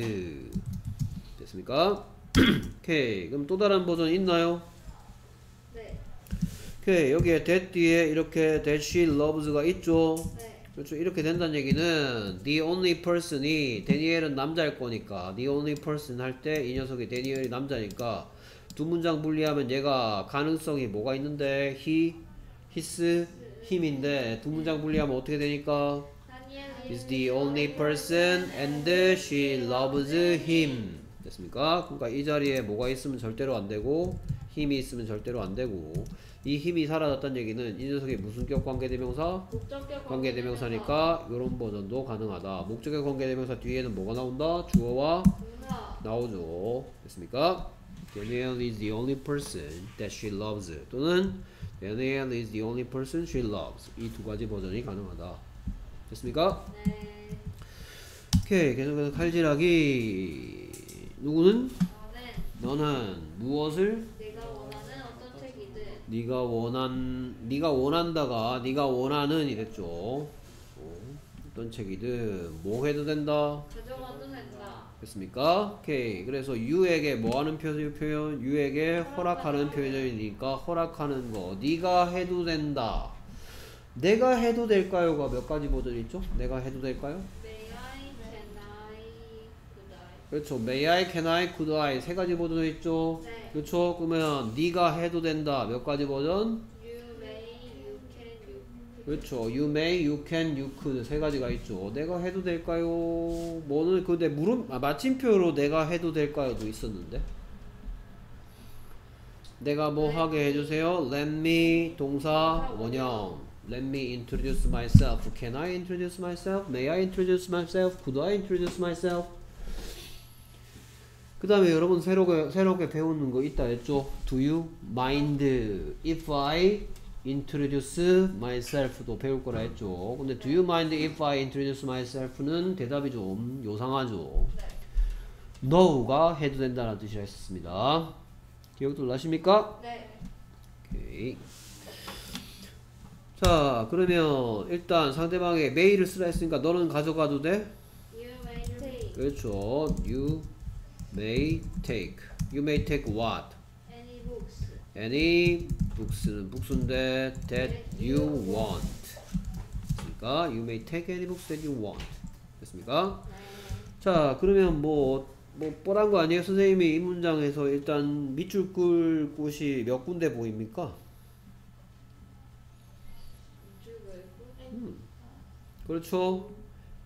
됐습니까? 오케이. 그럼 또 다른 버전 있나요? 네. 오케이. 여기에 that 뒤에 이렇게 that she loves가 있죠. 네. 그렇죠. 이렇게 된다는 얘기는 the only person이 데니엘은 남자일 거니까 the only person 할 때 이 녀석이 데니엘이 남자니까 두 문장 분리하면 얘가 가능성이 뭐가 있는데 he, his, him인데 두 문장 분리하면 어떻게 되니까 is the only person and she loves him 됐습니까? 그러니까 이 자리에 뭐가 있으면 절대로 안 되고 힘이 있으면 절대로 안 되고 이 힘이 사라졌다는 얘기는 이 녀석이 무슨 격 관계대명사? 목적격 관계대명사니까 이런 버전도 가능하다. 목적의 관계대명사 뒤에는 뭐가 나온다? 주어와. 나오죠. 됐습니까? Daniel is the only person that she loves. 또는 Daniel is the only person she loves. 이 두 가지 버전이 가능하다. 됐습니까? 네. 오케이. 계속해서 칼질하기. 누구는? 나는 너는 무엇을 내가 원하는 어떤 책이든 네가 원한 네가 원한다가 네가 원하는 이랬죠. 어, 어떤 책이든 뭐 해도 된다. 가져가도 된다. 됐습니까? 오케이. 그래서 유에게 뭐 하는 표현, 표현? 유에게 허락하는 표현이니까 허락하는 거. 네가 해도 된다. 내가 해도 될까요가 몇 가지 버전 있죠? 내가 해도 될까요? May I, can I, could I? 그렇죠. May I, can I, could I 세 가지 버전 있죠? 네. 그렇죠. 그러면 네가 해도 된다. 몇 가지 버전? You may, you can, you could. 그렇죠. You may, you can, you could 세 가지가 있죠. 내가 해도 될까요? 뭐는 근데 물음 아, 마침표로 내가 해도 될까요도 있었는데. 내가 뭐 하게 해주세요. Let me 동사 원형. Let me introduce myself. Can I introduce myself? May I introduce myself? Could I introduce myself? 그 다음에 여러분 새롭게, 새롭게 배우는 거 있다 했죠? Do you mind if I introduce myself도 배울 거라 했죠? 근데 do you mind if I introduce myself는 대답이 좀 요상하죠? no가 해도 된다는 뜻이라 했습니다. 기억들 나십니까? 네. 오케이. 자, 그러면 일단 상대방의 메일을 쓰라 했으니까 너는 가져가도 돼? You may take 그렇죠. You may take. You may take what? any books. Any books는 books인데 that you want. 그러니까 you may take any books that you want. 됐습니까? 네. 자, 그러면 뭐, 뭐, 뻔한 거 아니에요? 선생님이 이 문장에서 일단 밑줄 끌 곳이 몇 군데 보입니까? 이쪽을 꾸- 그렇죠.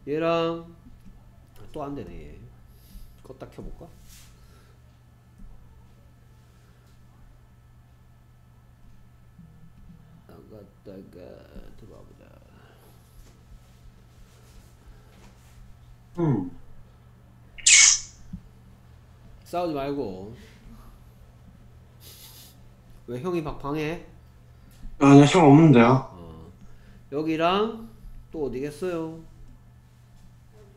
얘랑 또 안 되네. 얘. 껐다 켜볼까? 나갔다가 들어와보자. 음. 싸우지 말고. 왜 형이 막 방해? 아니요, 형 없는데요. 어. 여기랑 또 어디겠어요?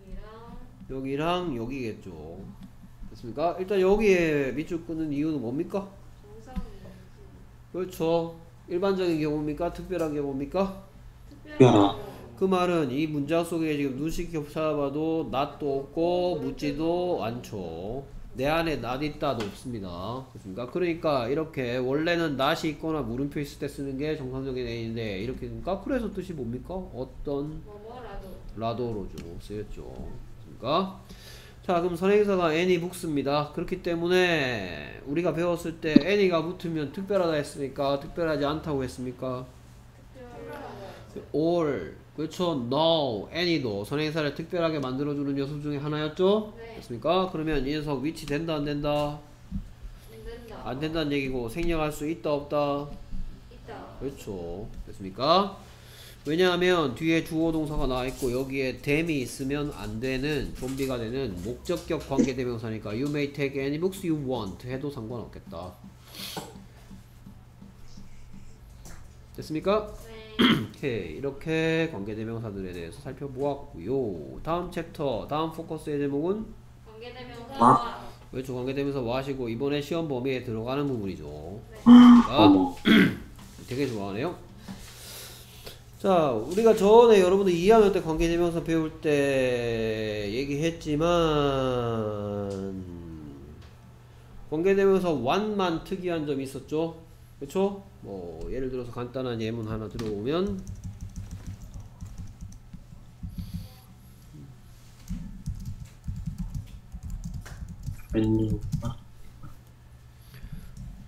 여기랑 여기랑 여기겠죠. 됐습니까? 일단 여기에 밑줄 끄는 이유는 뭡니까? 그렇죠. 일반적인 경우입니까? 특별한 경우입니까? 특별하고 그 말은 이 문장 속에 지금 눈씩 찾아봐도 낫도 없고 묻지도 않죠. 내 안에 낫 있다도 없습니다. 됐습니까? 그러니까 이렇게 원래는 낫이 있거나 물음표 있을 때 쓰는 게 정상적인 A인데 이렇게 되니까 그래서 뜻이 뭡니까? 어떤 뭐뭐라도 라도로 주로 쓰였죠. 그러니까 자 그럼 선행사가 any books입니다. 그렇기 때문에 우리가 배웠을 때 any가 붙으면 특별하다 했으니까 특별하지 않다고 했습니까? 특별하고 all 그렇죠. no, any도 선행사를 특별하게 만들어주는 요소 중에 하나였죠. 네. 됐습니까? 그러면 이 녀석 위치 된다 안 된다? 안 된다. 안 된다는 얘기고 생략할 수 있다 없다? 있다. 그렇죠. 됐습니까? 왜냐하면 뒤에 주어 동사가 나와 있고 여기에 them이 있으면 안 되는 좀비가 되는 목적격 관계 대명사니까 you may take any books you want 해도 상관없겠다. 됐습니까? 네. 오케이 이렇게 관계 대명사들에 대해서 살펴보았고요. 다음 챕터 다음 포커스의 제목은 관계대명사와 그렇죠 관계 대명사 와시고 이번에 시험 범위에 들어가는 부분이죠. 네. 아, 되게 좋아하네요. 자, 우리가 전에 여러분들 2학년 때 관계대명사 배울 때 얘기했지만 관계대명사 완만 특이한 점이 있었죠. 그렇죠? 뭐 예를 들어서 간단한 예문 하나 들어오면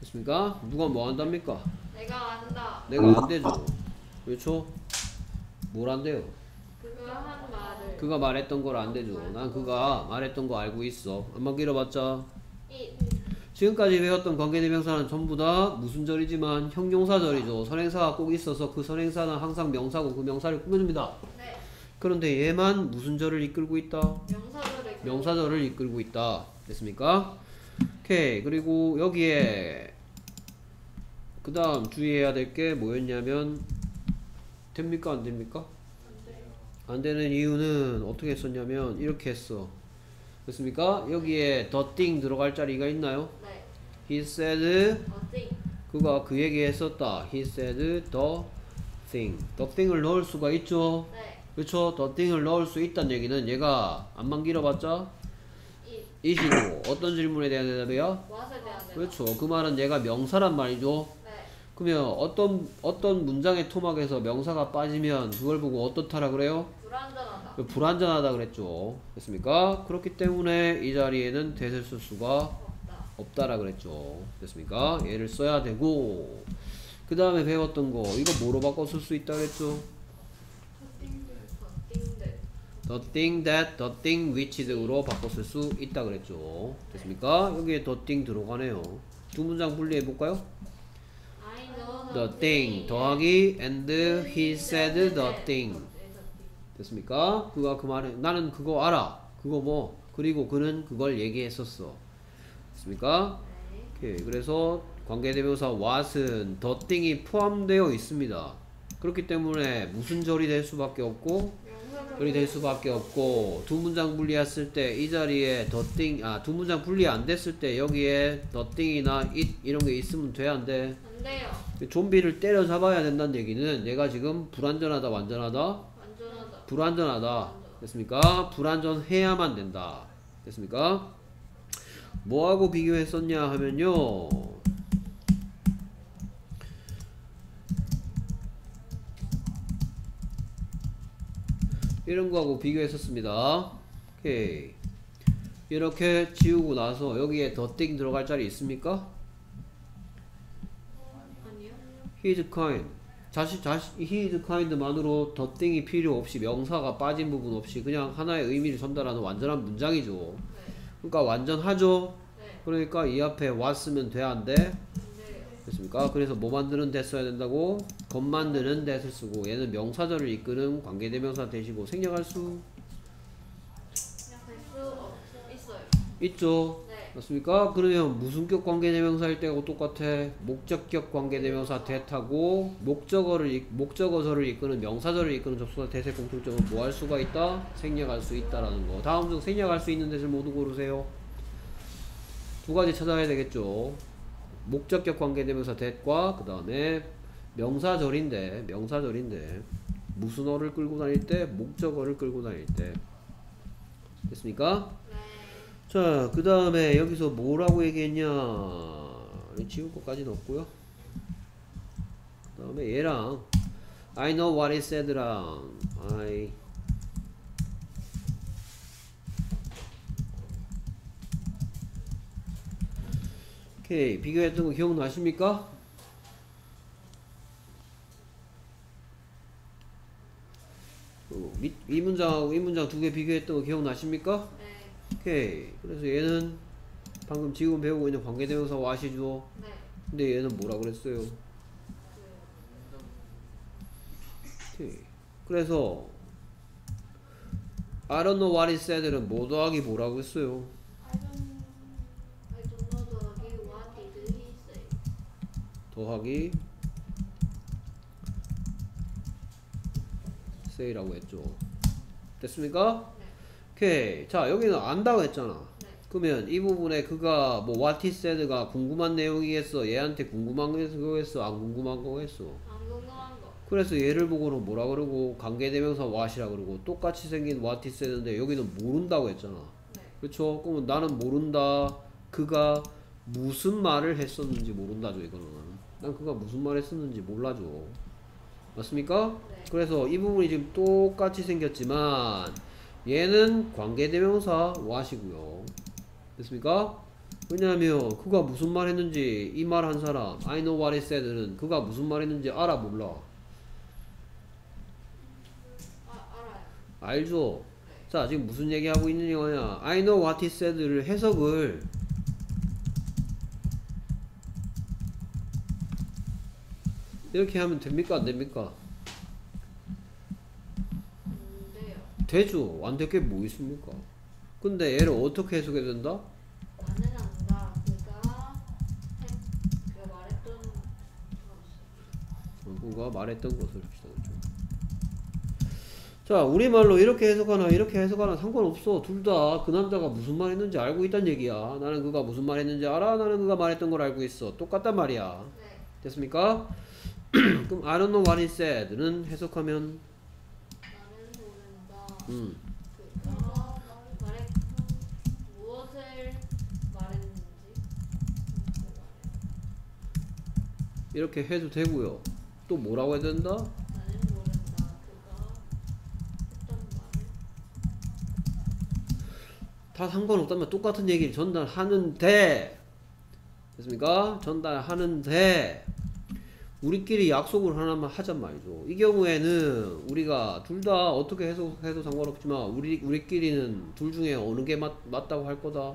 됐습니까? 누가 뭐 한답니까? 내가 안다. 내가 안 되죠. 그렇죠? 뭘 안 돼요? 그가 한 말을 그가 말했던 걸 안 되죠. 난 그가 말했던 거 알고 있어. 안만 길어봤자. 이 지금까지 배웠던 관계대명사는 전부 다 무슨 절이지만 형용사절이죠. 선행사가 꼭 있어서 그 선행사는 항상 명사고 그 명사를 꾸며줍니다. 네. 그런데 얘만 무슨 절을 이끌고 있다? 명사절을 명사절을 이끌고 있다. 됐습니까? 오케이. 그리고 여기에 그 다음 주의해야 될 게 뭐였냐면 됩니까? 안 됩니까? 안 되는 이유는 어떻게 했었냐면 이렇게 했어. 됐습니까? 여기에 the thing 들어갈 자리가 있나요? 네. He said? 그가 그에게 했었다. He said the thing. the thing을 넣을 수가 있죠. 네. 그렇죠? the thing을 넣을 수 있다는 얘기는 얘가 안만 길어봤자 이 이시고 어떤 질문에 대한 대답이야? 무엇에 대한 대답? 그렇죠. 그 말은 얘가 명사란 말이죠. 네. 그러면 어떤 어떤 문장의 토막에서 명사가 빠지면 그걸 보고 어떻다라 그래요? 불완전하다. 불완전하다 그랬죠. 됐습니까? 그렇기 때문에 이 자리에는 대을 쓸 수가 없다. 없다 라 그랬죠. 됐습니까? 얘를 써야 되고 그 다음에 배웠던 거 이거 뭐로 바꿔 쓸 수 있다 그랬죠? The thing that, the thing which로 바꿔 쓸 수 있다 그랬죠. 됐습니까? 여기에 the thing 들어가네요. 두 문장 분리해 볼까요? The thing 더하기 and he said the thing 됐습니까? 그가 그 말에 나는 그거 알아. 그거 뭐 그리고 그는 그걸 얘기했었어. 됐습니까? 네. 오케이. 그래서 관계대명사 what은 the thing이 포함되어 있습니다. 그렇기 때문에 무슨 절이 될 수밖에 없고 절이 될 수밖에 없고 두 문장 분리했을 때 이 자리에 thing 아두 문장 분리 안 됐을 때 여기에 thing이나 it 이런 게 있으면 돼 안 돼? 안 돼요. 좀비를 때려 잡아야 된다는 얘기는 얘가 지금 불안전하다 완전하다 완전하다. 불안전하다 됐습니까? 불안전해야만 된다 됐습니까? 뭐하고 비교했었냐 하면요 이런 거하고 비교했었습니다 오케이 이렇게 지우고 나서 여기에 더띵 들어갈 자리 있습니까? 아니요. His kind. 자시, 자시, his kind만으로 더 땡이 필요 없이 명사가 빠진 부분 없이 그냥 하나의 의미를 전달하는 완전한 문장이죠. 네. 그러니까 완전하죠. 네. 그러니까 이 앞에 왔으면 돼, 안 돼? 됐습니까? 그래서 뭐 만드는 데 써야 된다고? 것 만드는 데를 쓰고 얘는 명사절을 이끄는 관계대명사 대시고 생략할 수. 있죠. 네. 맞습니까? 그러면 무슨격 관계대명사일 때하고 똑같아. 목적격 관계대명사 대타고 목적어를 이- 목적어서를 이끄는 명사절을 이끄는 접수사 대세 공통점은 뭐 할 수가 있다? 생략할 수 있다라는 거. 다음 중 생략할 수 있는 대를 모두 고르세요. 두 가지 찾아야 되겠죠. 목적격 관계대명사 대과 그 다음에 명사절인데 명사절인데 무슨 어를 끌고 다닐 때 목적어를 끌고 다닐 때 됐습니까? 네. 자, 그 다음에 여기서 뭐라고 얘기했냐? 지울 것까지는 없고요. 그 다음에 얘랑 I know what it said랑 I 오케이 비교했던 거 기억나십니까? 어, 밑- 이 문장하고 이 문장 두 개 비교했던 거 기억나십니까? 네. 오케이. 그래서 얘는 방금 지금 배우고 있는 관계대명사 와시죠. 네. 근데 얘는 뭐라 그랬어요? 오케이. 그래서 I don't know what it said는 뭐 더하기 뭐라고 했어요? I don't I don't know 더하기 what did he say? 더하기 say라고 했죠. 됐습니까? 네. 오케이. 자, 여기는 안다고 했잖아. 네. 그러면 이 부분에 그가 뭐 what he said가 궁금한 내용이겠어? 얘한테 궁금한 거겠어? 안 궁금한 거겠어? 안 궁금한 거. 그래서 얘를 보고는 뭐라 그러고 관계대명사 what이라 그러고 똑같이 생긴 what he said인데 여기는 모른다고 했잖아. 네. 그렇죠? 그러면 나는 모른다. 그가 무슨 말을 했었는지 모른다죠 이거는. 난 그가 무슨 말 했었는지 몰라죠. 맞습니까? 네. 그래서 이 부분이 지금 똑같이 생겼지만 얘는 관계대명사 what이고요. 됐습니까? 왜냐하면 그가 무슨 말 했는지 이 말 한 사람 I know what he said는 그가 무슨 말 했는지 알아 몰라 아. 알죠? 자 지금 무슨 얘기하고 있는 거냐 I know what he said를 해석을 이렇게 하면 됩니까 안 됩니까? 안. 되죠 안 될 게 뭐 있습니까? 근데 얘를 어떻게 해석해야 된다? 그가 말했던 것을 그죠? 자 우리말로 이렇게 해석하나 이렇게 해석하나 상관없어 둘 다 그 남자가 무슨 말 했는지 알고 있단 얘기야 나는 그가 무슨 말 했는지 알아 나는 그가 말했던 걸 알고 있어 똑같단 말이야 네. 됐습니까? 그럼 I don't know what he said는 해석하면 음. 이렇게 해도 되고요. 또 뭐라고 해야 된다? 다 상관없다면 똑같은 얘기를 전달하는데 됐습니까? 전달하는데 우리끼리 약속을 하나만 하잔 말이죠. 이 경우에는 우리가 둘 다 어떻게 해도 해도 상관없지만 우리 우리끼리는 둘 중에 어느 게 맞, 맞다고 할 거다.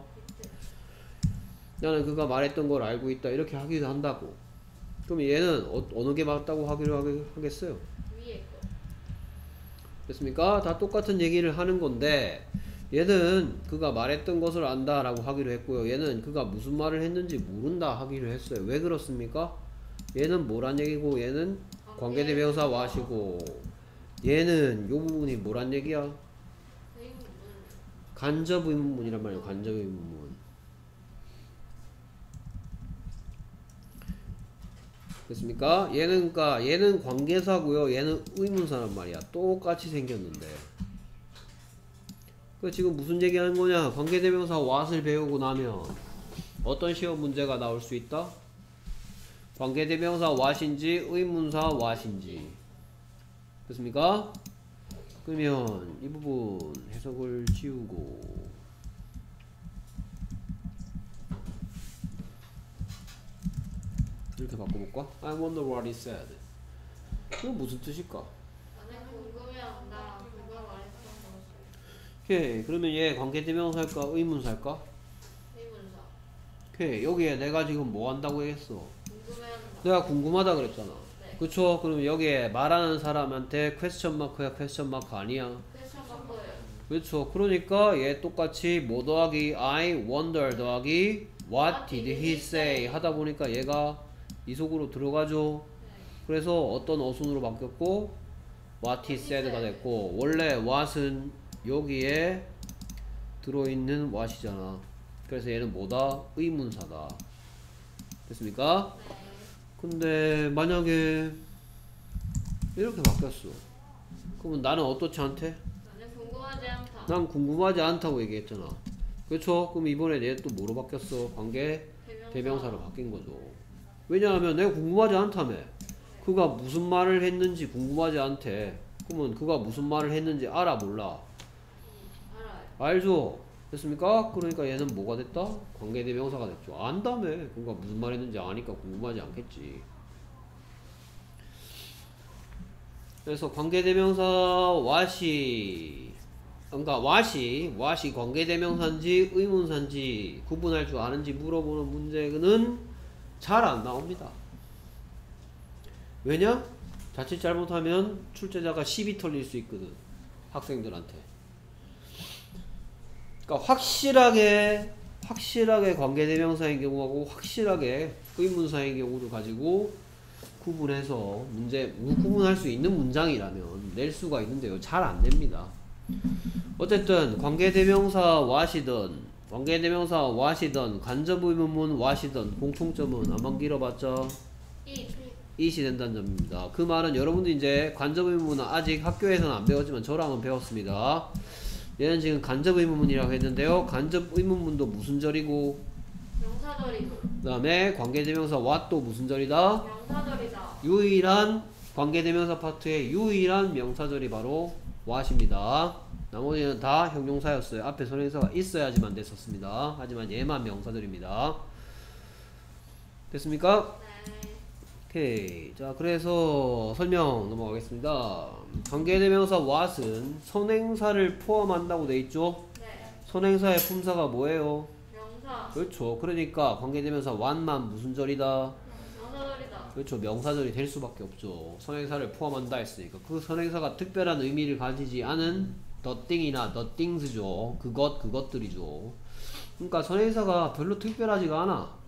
나는 그가 말했던 걸 알고 있다 이렇게 하기도 한다고. 그럼 얘는 어, 어느 게 맞다고 하기로 하겠어요? 위에 거. 됐습니까? 다 똑같은 얘기를 하는 건데 얘는 그가 말했던 것을 안다 라고 하기로 했고요. 얘는 그가 무슨 말을 했는지 모른다 하기로 했어요. 왜 그렇습니까? 얘는 뭐란 얘기고 얘는 관계대 명사 와시고 얘는 요 부분이 뭐란 얘기야? 간접 의문문이란 말이에요. 간접 의문문. 됐습니까? 얘는 그니까 얘는 관계사고요. 얘는 의문사란 말이야. 똑같이 생겼는데. 그 지금 무슨 얘기하는 거냐? 관계대명사 what을 배우고 나면 어떤 시험 문제가 나올 수 있다? 관계대명사 what인지 의문사 what인지. 됐습니까? 그러면 이 부분 해석을 지우고 이렇게 바꿔볼까? I wonder what he said. 이거 무슨 뜻일까? 오케이 그러면 얘 관계대명사일까 의문사일까? 의문사. 오케이 여기에 내가 지금 뭐 한다고 했어? 내가 궁금하다 그랬잖아. 네. 그쵸? 그럼 여기에 말하는 사람한테 퀘스천 마크야 퀘스천 마크 아니야? 퀘스천 바꿔요. 그렇죠. 그러니까 얘 똑같이 뭐 더하기 I wonder 더하기 What did he say 하다 보니까 얘가 이 속으로 들어가죠. 그래서 어떤 어순으로 바뀌었고 What he said가 됐고 원래 what은 여기에 들어있는 what이잖아. 그래서 얘는 뭐다? 의문사다. 됐습니까? 네. 근데 만약에 이렇게 바뀌었어. 그러면 나는 어떻지 않대? 나는 궁금하지 않다. 난 궁금하지 않다고 얘기했잖아. 그렇죠? 그럼 이번에 얘 또 뭐로 바뀌었어? 관계 대명사. 대명사 로 바뀐 거죠. 왜냐하면 내가 궁금하지 않다며. 그가 무슨 말을 했는지 궁금하지 않대. 그러면 그가 무슨 말을 했는지 알아 몰라. 알아요. 알죠? 됐습니까? 그러니까 얘는 뭐가 됐다? 관계 대명사가 됐죠. 안다며. 그가 무슨 말 했는지 아니까 궁금하지 않겠지. 그래서 관계 대명사 와시 그러니까 와시 와시 관계 대명사인지 의문사인지 구분할 줄 아는지 물어보는 문제는 잘 안 나옵니다. 왜냐? 자칫 잘못하면 출제자가 시비 털릴 수 있거든. 학생들한테. 그러니까 확실하게 확실하게 관계대명사인 경우하고 확실하게 의문사인 경우를 가지고 구분해서 문제 구분할 수 있는 문장이라면 낼 수가 있는데요. 잘 안 됩니다. 어쨌든 관계대명사 와시든 관계대명사 와시든 간접의문문 와시든 공통점은 안만 길어봤자 이 이시 된다는 점입니다. 그 말은 여러분들 이제 간접의문문은 아직 학교에서는 안 배웠지만 저랑은 배웠습니다. 얘는 지금 간접 의문문이라고 했는데요. 간접 의문문도 무슨 절이고 명사절이고 그 다음에 관계대명사 what도 무슨 절이다? 명사절이다. 유일한 관계대명사 파트의 유일한 명사절이 바로 what입니다. 나머지는 다 형용사였어요. 앞에 선행사가 있어야지만 됐었습니다. 하지만 얘만 명사절입니다. 됐습니까? 네. 오케이. 자, 그래서 설명 넘어가겠습니다. 관계대명사 what은 선행사를 포함한다고 돼 있죠? 네. 선행사의 품사가 뭐예요? 명사. 그렇죠. 그러니까 관계대명사 what만 무슨 절이다? 명사절이다. 그렇죠. 명사절이 될 수밖에 없죠. 선행사를 포함한다 했으니까 그 선행사가 특별한 의미를 가지지 않은 the thing이나 the things죠. 그것 그것들이죠. 그러니까 선행사가 별로 특별하지가 않아.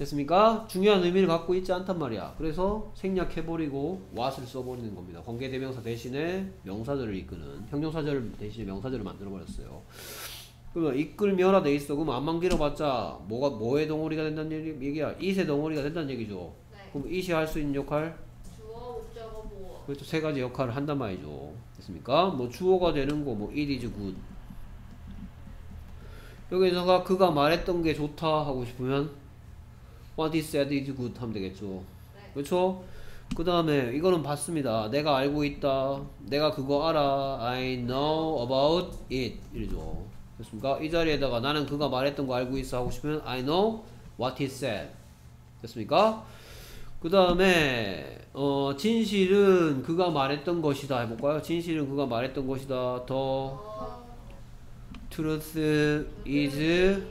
됐습니까? 중요한 의미를 갖고 있지 않단 말이야. 그래서 생략해버리고 what을 써버리는 겁니다. 관계대명사 대신에 명사절을 이끄는 형용사절 대신에 명사절을 만들어버렸어요. 그러면 이끌며라 돼 있어. 그럼 안만 길어봤자 뭐가 뭐의 덩어리가 된다는 얘기- 얘기야? 이세 덩어리가 된다는 얘기죠. 네. 그럼 이시 할 수 있는 역할? 주어 목적어 보어. 그렇죠. 세 가지 역할을 한단 말이죠. 됐습니까? 뭐 주어가 되는 거, 뭐 it is good. 여기서가 그가 말했던 게 좋다 하고 싶으면 what he said is good 하면 되겠죠. 네. 그렇죠? 그 다음에 이거는 봤습니다. 내가 알고 있다. 내가 그거 알아. I know about it. 이러죠. 됐습니까? 이 자리에다가 나는 그가 말했던 거 알고 있어 하고 싶으면 I know what he said. 됐습니까? 그 다음에 어, 진실은 그가 말했던 것이다 해볼까요? 진실은 그가 말했던 것이다. 더 어, truth is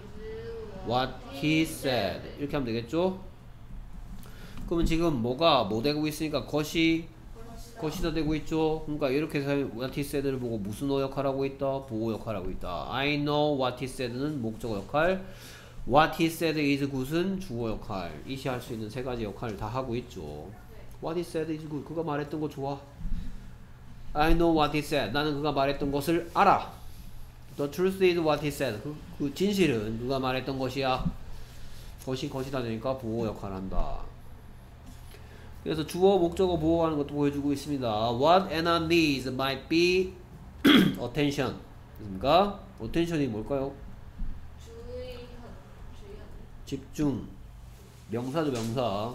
what he said. 이렇게 하면 되겠죠? 그러면 지금 뭐가 뭐 되고 있으니까 것이 것이다 되고 있죠. 그러니까 이렇게 해서 what he said를 보고 무슨 어 역할하고 있다? 보호 역할하고 있다. I know what he said는 목적어 역할. What he said is good은 주어 역할. 이시할 수 있는 세 가지 역할을 다 하고 있죠. What he said is good. 그가 말했던 거 좋아. I know what he said. 나는 그가 말했던 것을 알아. The truth is what he said. 그, 그 진실은 그가 말했던 것이야. 것이 것이다 되니까 보호 역할을 한다. 그래서 주어 목적어 보호하는 것도 보여주고 있습니다. What Anna needs might be attention. 됐습니까? attention이 뭘까요? 주의한 주의한 집중. 명사죠, 명사.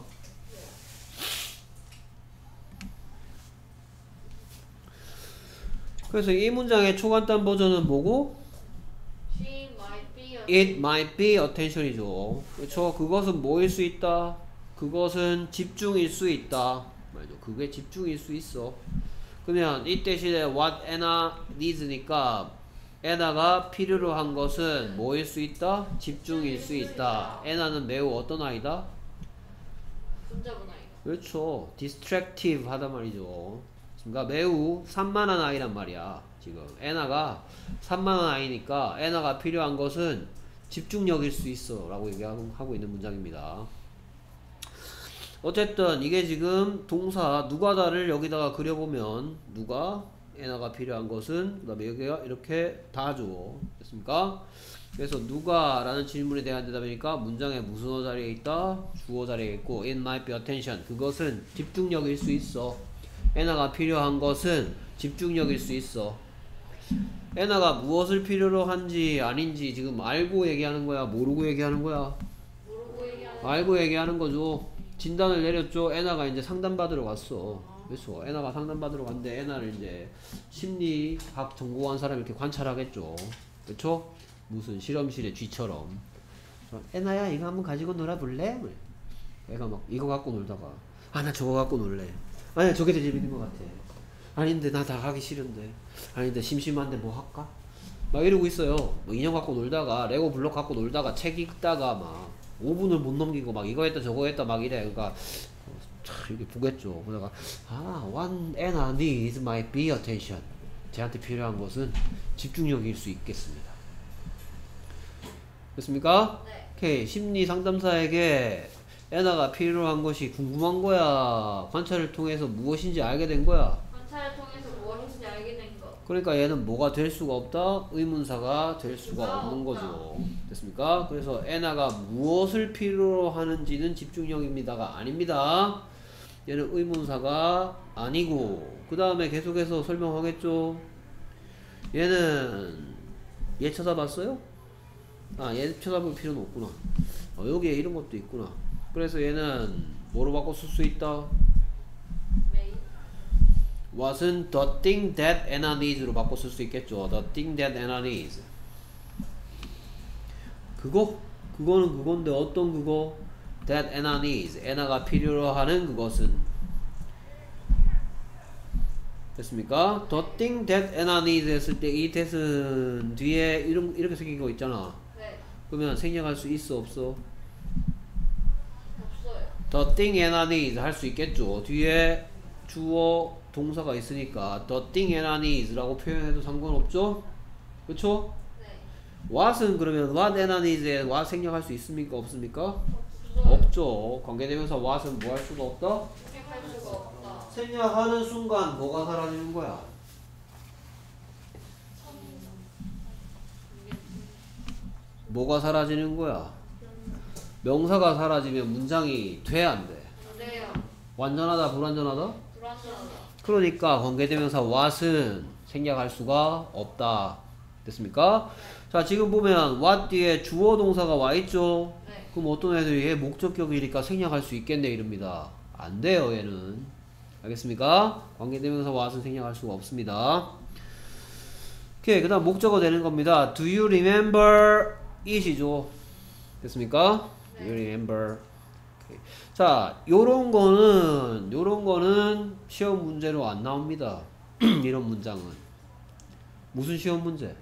그래서 이 문장의 초간단 버전은 뭐고? It might be attention이죠. 그렇죠? 그것은 뭐일 수 있다? 그것은 집중일 수 있다. 말죠. 그게 집중일 수 있어. 그러면 이 대신에 what Anna needs니까 Anna가 필요로 한 것은 뭐일 수 있다? 집중일 수 있다. Anna는 매우 어떤 아이다? 그렇죠. distractive 하단 말이죠. 그러니까 매우 산만한 아이란 말이야. 지금 애나가 산만한 아이니까 애나가 필요한 것은 집중력일 수 있어 라고 얘기하고 하고 있는 문장입니다. 어쨌든 이게 지금 동사 누가다를 여기다가 그려보면 누가 애나가 필요한 것은 그 다음에 여기가 이렇게 다죠. 됐습니까? 그래서 누가 라는 질문에 대한 대답이니까 문장에 무슨 어 자리에 있다? 주어 자리에 있고 it might attention 그것은 집중력일 수 있어 애나가 필요한 것은 집중력일 수 있어. 애나가 무엇을 필요로 한지 아닌지 지금 알고 얘기하는 거야? 모르고 얘기하는 거야? 알고 얘기하는 거죠. 진단을 내렸죠. 애나가 이제 상담받으러 갔어. 그래서 애나가 상담받으러 갔는데 애나를 이제 심리학 전공한 사람이 이렇게 관찰하겠죠. 그렇죠 무슨 실험실의 쥐처럼. 애나야 이거 한번 가지고 놀아볼래? 애가 막 이거 갖고 놀다가 아 나 저거 갖고 놀래 아니 저게 더 재밌는 것 같아. 아닌데 나다 하기 싫은데. 아닌데 심심한데 뭐 할까? 막 이러고 있어요. 뭐 인형 갖고 놀다가 레고 블록 갖고 놀다가 책 읽다가 막 5분을 못 넘기고 막 이거 했다 저거 했다 막 이래. 그러니까 참 이렇게 보겠죠. 그러다가 아 one Anna needs might be attention. 쟤한테 필요한 것은 집중력일 수 있겠습니다. 됐습니까? 네. 오케이. 심리 상담사에게 애나가 필요한 것이 궁금한 거야. 관찰을 통해서 무엇인지 알게 된 거야. 관찰을 통해서 무엇인지 알게 된 거. 그러니까 얘는 뭐가 될 수가 없다? 의문사가 될 수가 없는 없다. 거죠. 됐습니까? 그래서 애나가 무엇을 필요로 하는지는 집중력입니다가 아닙니다. 얘는 의문사가 아니고. 그 다음에 계속해서 설명하겠죠. 얘는 얘 쳐다봤어요? 아, 얘 쳐다볼 필요는 없구나. 어, 여기에 이런 것도 있구나. 그래서 얘는 뭐로 바꿔 쓸 수 있다? what은 the thing that Anna needs로 바꿔 쓸 수 있겠죠. the thing that Anna needs. 그거? 그거는 그건데 어떤 그거? that Anna needs. Anna가 필요로 하는 그것은 됐습니까? The thing that Anna needs 했을 때 이 that은 뒤에 이런, 이렇게 생긴 거 있잖아. 네 그러면 생략할 수 있어 없어? The thing Anna needs 할수 있겠죠. 뒤에 주어 동사가 있으니까 the thing Anna needs라고 표현해도 상관없죠? 그렇죠? 네 what은 그러면 what Anna needs에 what 생략할 수 있습니까? 없습니까? 없죠. 관계대명사 what은 뭐 할 수가 없다 생략하는 순간 뭐가 사라지는 거야? 뭐가 사라지는 거야? 명사가 사라지면 문장이 돼 안 돼? 안돼요 완전하다 불완전하다? 불안전하다 그러니까 관계대명사 what은 생략할 수가 없다. 됐습니까? 자, 지금 보면 what 뒤에 주어 동사가 와 있죠? 네. 그럼 어떤 애들이 얘 목적격이니까 생략할 수 있겠네 이럽니다. 안 돼요, 얘는. 알겠습니까? 관계대명사 what은 생략할 수가 없습니다. 오케이, 그 다음 목적어 되는 겁니다. Do you remember it이죠? 됐습니까? Do you remember? 오케이. 자, 요런 거는, 요런 거는 시험 문제로 안 나옵니다. 이런 문장은. 무슨 시험 문제?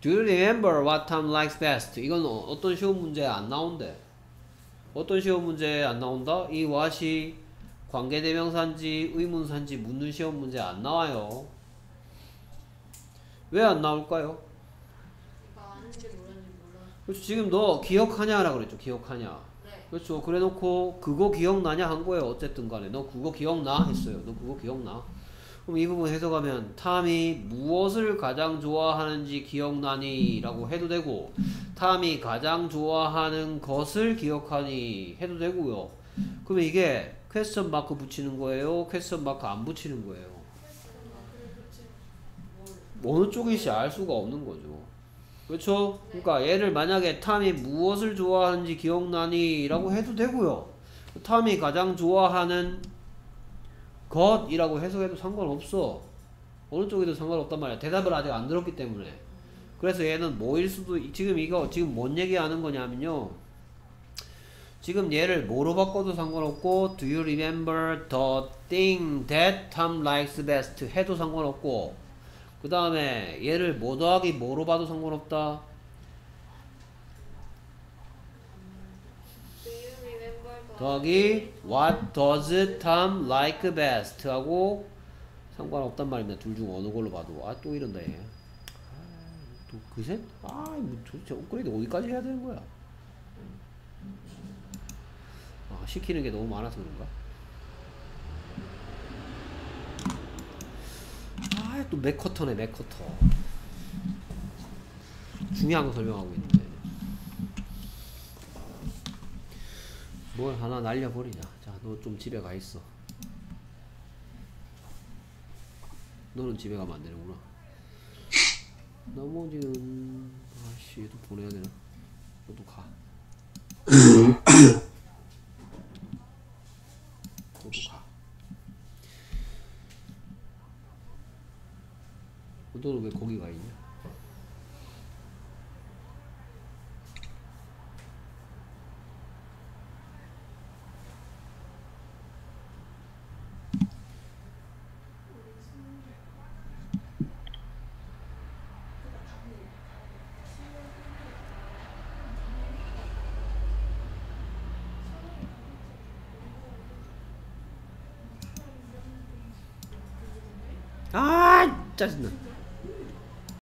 Do you remember what Tom likes best? 이건 어- 어떤 시험 문제에 안 나온대. 어떤 시험 문제에 안 나온다? 이 what이 관계대명사인지 의문사인지 묻는 시험 문제 안 나와요. 왜 안 나올까요? 이거 아는지 모르는지 몰라. 그렇죠. 지금 너 기억하냐라고 그랬죠. 기억하냐. 네. 그렇죠. 그래 놓고 그거 기억나냐 한 거예요. 어쨌든 간에. 너 그거 기억나? 했어요. 너 그거 기억나? 그럼 이 부분 해석하면 탐이 무엇을 가장 좋아하는지 기억나니? 라고 해도 되고 탐이 가장 좋아하는 것을 기억하니? 해도 되고요. 그러면 이게 퀘스천 마크 붙이는 거예요? 퀘스천 마크 안 붙이는 거예요? 어느 쪽일지 알 수가 없는 거죠. 그렇죠? 그러니까 얘를 만약에 탐이 무엇을 좋아하는지 기억나니? 라고 해도 되고요. 탐이 가장 좋아하는 것이라고 해석해도 상관없어. 어느 쪽에도 상관없단 말이야. 대답을 아직 안 들었기 때문에. 그래서 얘는 뭐일 수도, 있- 지금 이거, 지금 뭔 얘기하는 거냐면요. 지금 얘를 뭐로 바꿔도 상관없고, do you remember the thing that Tom likes best? 해도 상관없고, 그 다음에 얘를 뭐 더하기 뭐로 봐도 상관없다. 더하기 what does Tom like best 하고 상관없단 말입니다. 둘 중 어느 걸로 봐도 아 또 이런다 얘. 아, 또 그새? 아, 뭐 도대체 업그레이드 어디까지 해야 되는 거야? 아, 시키는 게 너무 많아서 그런가? 아, 또 맥커터네 맥커터. 중요한 거 설명하고 있는데. 뭘 하나 날려버리자. 자, 너 좀 집에 가 있어. 너는 집에 가면 안 되는구나. 나머지는 아씨 얘도 보내야 되나? 너도 가. 너도 가. 너는 왜 거기 가 있냐? 아 짜증나.